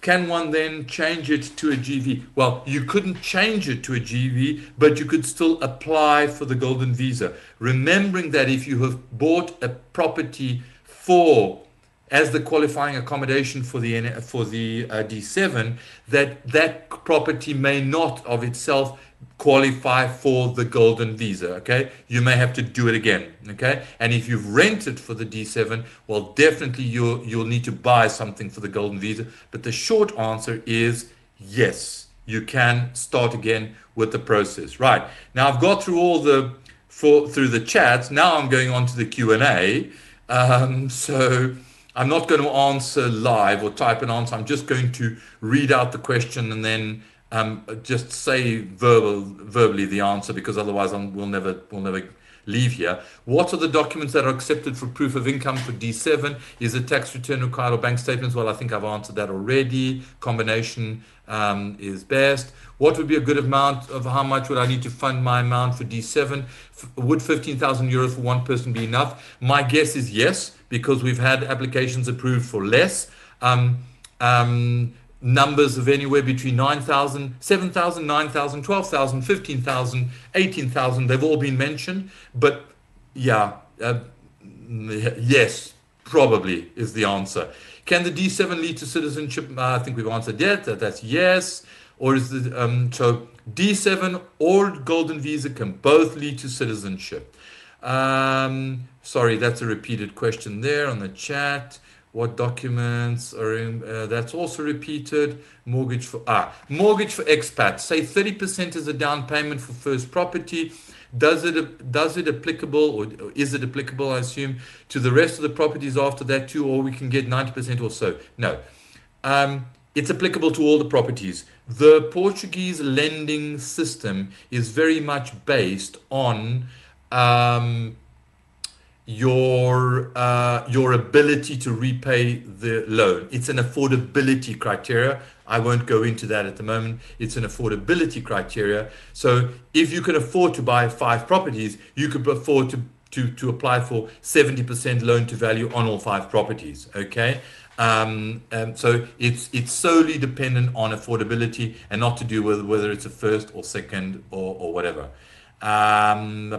can one then change it to a GV? Well, you couldn't change it to a GV, but you could still apply for the golden visa. Remembering that if you have bought a property for as the qualifying accommodation for the for the uh, D7, that that property may not of itself qualify for the golden visa okay? You may have to do it again okay? And if you've rented for the d7 well definitely you'll you'll need to buy something for the golden visa. But the short answer is yes you can start again with the process. Right. Now i've got through all the for through the chats. Now i'm going on to the q&a um, so i'm not going to answer live or type an answer i'm just going to read out the question and then um, just say verbal, verbally the answer because otherwise I'm, we'll never we'll never leave here. What are the documents that are accepted for proof of income for D7? Is a tax return required or bank statements? Well, I think I've answered that already. Combination um, is best. What would be a good amount of how much would I need to fund my amount for D7? F- would 15,000 euros for one person be enough? My guess is yes, because we've had applications approved for less. Um, um, numbers of anywhere between 9,000, 7,000, 9,000, 12,000, 15,000, 18,000. They've all been mentioned. But yeah, uh, yes, probably is the answer. Can the D7 lead to citizenship? Uh, I think we've answered. That that's yes. Or is the um, so D7 or Golden Visa can both lead to citizenship? Um, sorry, that's a repeated question there on the chat. What documents are in uh, that's also repeated. Mortgage for ah mortgage for expats. Say 30% is a down payment for first property. Does it does it applicable or is it applicable i assume to the rest of the properties after that too or we can get 90% or so? No. Um, it's applicable to all the properties the portuguese lending system is very much based on um, your uh, your ability to repay the loan. It's an affordability criteria. I won't go into that at the moment. It's an affordability criteria. So if you can afford to buy five properties, you could afford to to, to apply for 70% loan to value on all five properties. Okay. Um, um, so it's it's solely dependent on affordability and not to do with whether it's a first or second or, or whatever. Um,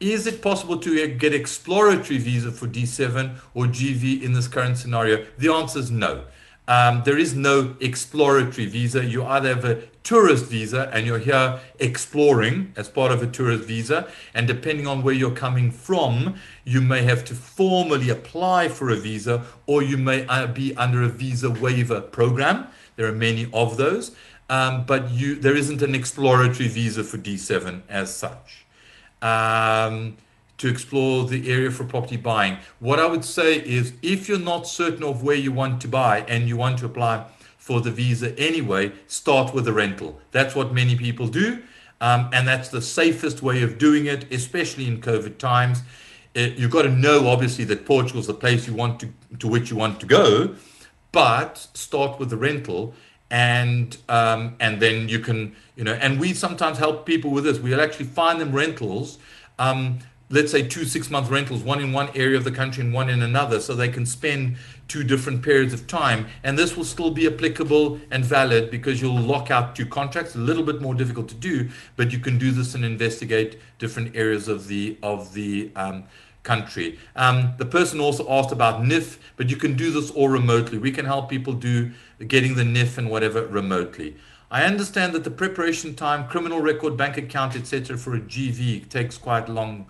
is it possible to get exploratory visa for D7 or GV in this current scenario? The answer is no. Um, there is no exploratory visa. You either have a tourist visa and you're here exploring as part of a tourist visa. And depending on where you're coming from, you may have to formally apply for a visa or you may uh, be under a visa waiver program. There are many of those. Um, but you, there isn't an exploratory visa for D7 as such um, to explore the area for property buying. What I would say is if you're not certain of where you want to buy and you want to apply for the visa anyway, start with a rental. That's what many people do. Um, and that's the safest way of doing it, especially in COVID times. It, uh, you've got to know, obviously, that Portugal's the place you want to, to which you want to go, but start with the rental and um, and then you can you know and we sometimes help people with this we'll actually find them rentals um, let's say two six month rentals, one in one area of the country and one in another, so they can spend two different periods of time. And this will still be applicable and valid because you'll lock out two contracts. A little bit more difficult to do, but you can do this and investigate different areas of the of the um, country. Um, the person also asked about NIF, but you can do this all remotely. We can help people do getting the NIF and whatever remotely. I understand that the preparation time, criminal record, bank account, etc., for a GV takes quite long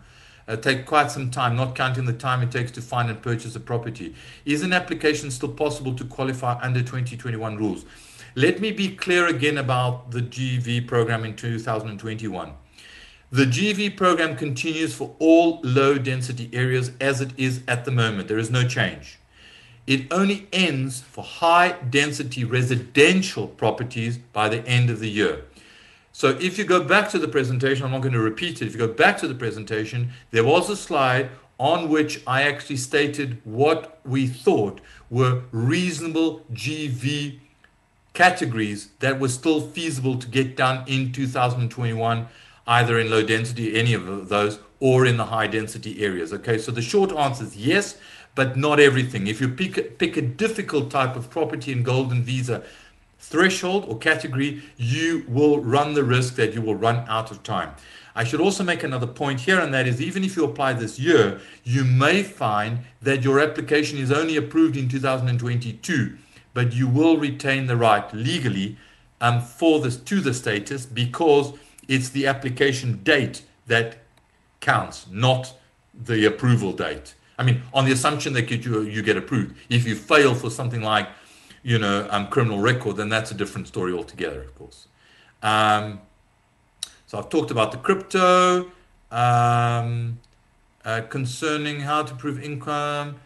uh, take quite some time, not counting the time it takes to find and purchase a property. Is an application still possible to qualify under 2021 rules? Let me be clear again about the GV program in 2021. The GV program continues for all low density areas as it is at the moment. There is no change. It only ends for high density residential properties by the end of the year. So if you go back to the presentation, I'm not going to repeat it. If you go back to the presentation, there was a slide on which I actually stated what we thought were reasonable GV categories that were still feasible to get done in 2021, either in low density, any of those, or in the high density areas. Okay, so the short answer is yes, but not everything. If you pick, pick a difficult type of property in Golden Visa, threshold or category, you will run the risk that you will run out of time. I should also make another point here, and that is even if you apply this year, you may find that your application is only approved in 2022, but you will retain the right legally um, for this to the status because it's the application date that counts, not the approval date. I mean, on the assumption that you, you get approved. If you fail for something like you know, um, criminal record, then that's a different story altogether, of course. Um, so I've talked about the crypto, um, uh, concerning how to prove income.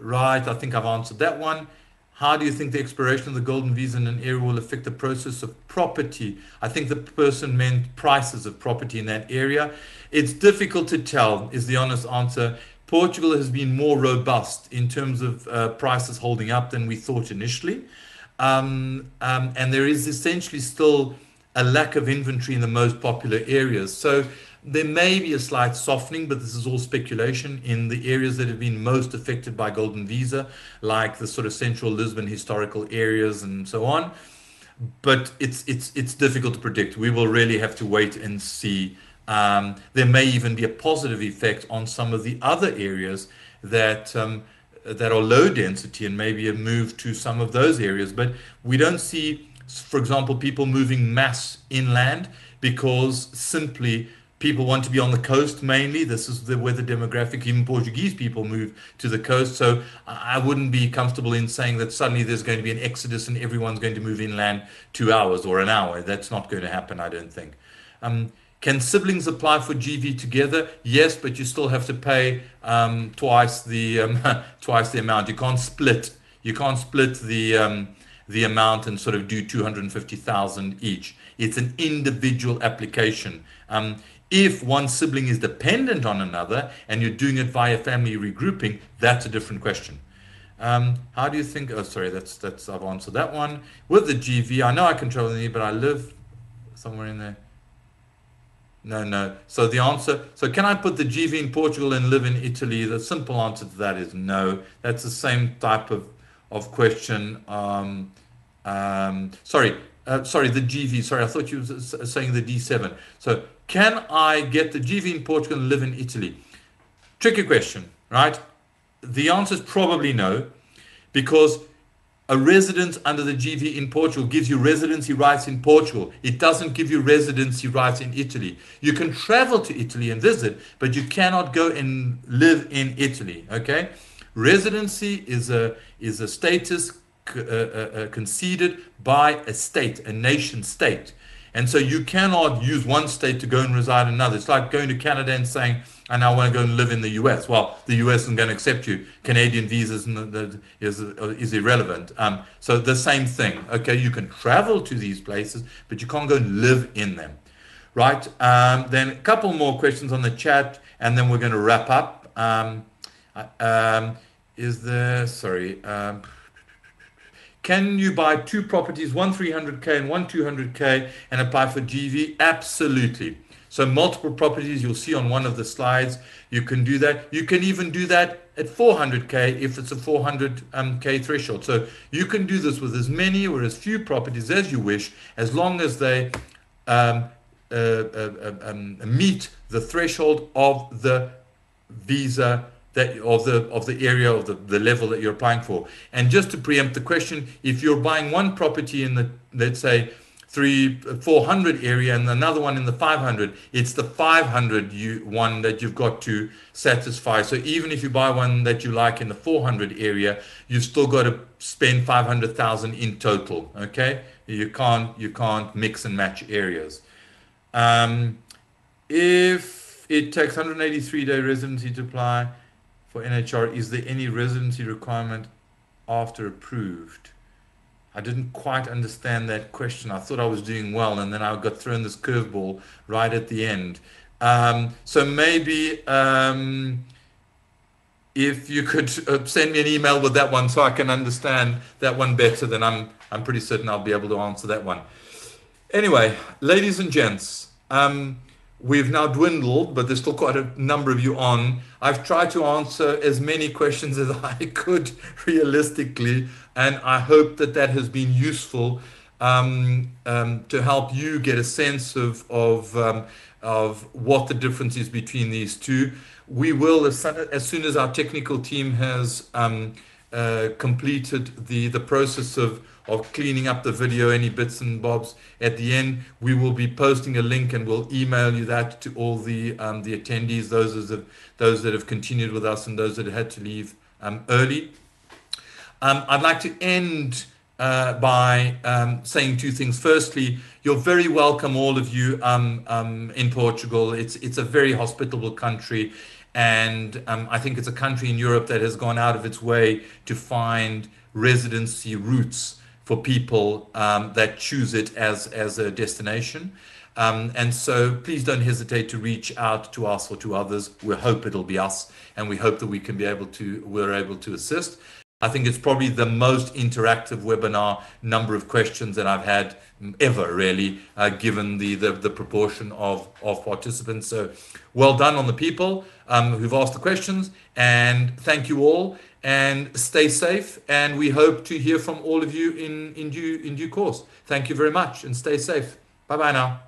Right, I think I've answered that one. How do you think the expiration of the golden visa in an area will affect the process of property? I think the person meant prices of property in that area. It's difficult to tell, is the honest answer. Portugal has been more robust in terms of uh, prices holding up than we thought initially. Um, um, and there is essentially still a lack of inventory in the most popular areas. So there may be a slight softening, but this is all speculation in the areas that have been most affected by Golden Visa, like the sort of central Lisbon historical areas and so on. But it's it's it's difficult to predict. We will really have to wait and see um, there may even be a positive effect on some of the other areas that um, that are low density and maybe a move to some of those areas. But we don't see, for example, people moving mass inland because simply people want to be on the coast mainly. This is the, where the demographic, even Portuguese people move to the coast. So I wouldn't be comfortable in saying that suddenly there's going to be an exodus and everyone's going to move inland two hours or an hour. That's not going to happen, I don't think. Um, can siblings apply for GV together? Yes, but you still have to pay um, twice the um, twice the amount. You can't split. You can't split the um, the amount and sort of do two hundred fifty thousand each. It's an individual application. Um, if one sibling is dependent on another and you're doing it via family regrouping, that's a different question. Um, how do you think? Oh, sorry, that's that's I've answered that one. With the GV, I know I control the knee, but I live somewhere in there. No, no. So the answer, so can I put the GV in Portugal and live in Italy? The simple answer to that is no. That's the same type of, of question. Um, um, sorry, uh, sorry, the GV. Sorry, I thought you were saying the D7. So can I get the GV in Portugal and live in Italy? Tricky question, right? The answer is probably no, because a residence under the GV in Portugal gives you residency rights in Portugal. It doesn't give you residency rights in Italy. You can travel to Italy and visit, but you cannot go and live in Italy. Okay, residency is a is a status uh, uh, uh, conceded by a state, a nation state, and so you cannot use one state to go and reside in another. It's like going to Canada and saying and I want to go and live in the US. Well, the US isn't going to accept you. Canadian visas is, is irrelevant. Um, so the same thing. Okay, you can travel to these places, but you can't go and live in them. Right? Um, then a couple more questions on the chat, and then we're going to wrap up. Um, uh, um, is there, sorry, um, can you buy two properties, one 300K and one 200K, and apply for GV? Absolutely. So multiple properties you'll see on one of the slides. You can do that. You can even do that at 400k if it's a 400k um, threshold. So you can do this with as many or as few properties as you wish, as long as they um, uh, uh, uh um, meet the threshold of the visa that of the of the area of the, the level that you're applying for. And just to preempt the question, if you're buying one property in the let's say three 400 area and another one in the 500 it's the 500 you one that you've got to satisfy. So even if you buy one that you like in the 400 area you've still got to spend 500,000 in total okay? You can't you can't mix and match areas. Um, if it takes 183 day residency to apply for NHR, is there any residency requirement after approved? I didn't quite understand that question. I thought I was doing well, and then I got thrown this curveball right at the end. Um, so maybe um, if you could uh, send me an email with that one, so I can understand that one better, then I'm I'm pretty certain I'll be able to answer that one. Anyway, ladies and gents, um, we've now dwindled, but there's still quite a number of you on. I've tried to answer as many questions as I could realistically, and I hope that that has been useful um, um, to help you get a sense of of um, of what the difference is between these two. We will, as soon as, soon as our technical team has um, uh, completed the the process of of cleaning up the video, any bits and bobs at the end. We will be posting a link and we'll email you that to all the um, the attendees, those that have, those that have continued with us and those that had to leave um, early. Um, I'd like to end uh, by um, saying two things. Firstly, you're very welcome, all of you, um, um, in Portugal. It's it's a very hospitable country. And I think it's a country in Europe that has gone out of its way to find residency routes for people um, that choose it as, as a destination. Um, and so please don't hesitate to reach out to us or to others. We hope it'll be us, and we hope that we can be able to, we're able to assist. I think it's probably the most interactive webinar number of questions that I've had ever, really, uh, given the, the, the proportion of, of participants. So well done on the people um, who've asked the questions, and thank you all and stay safe. And we hope to hear from all of you in, in, due, in due course. Thank you very much and stay safe. Bye bye now.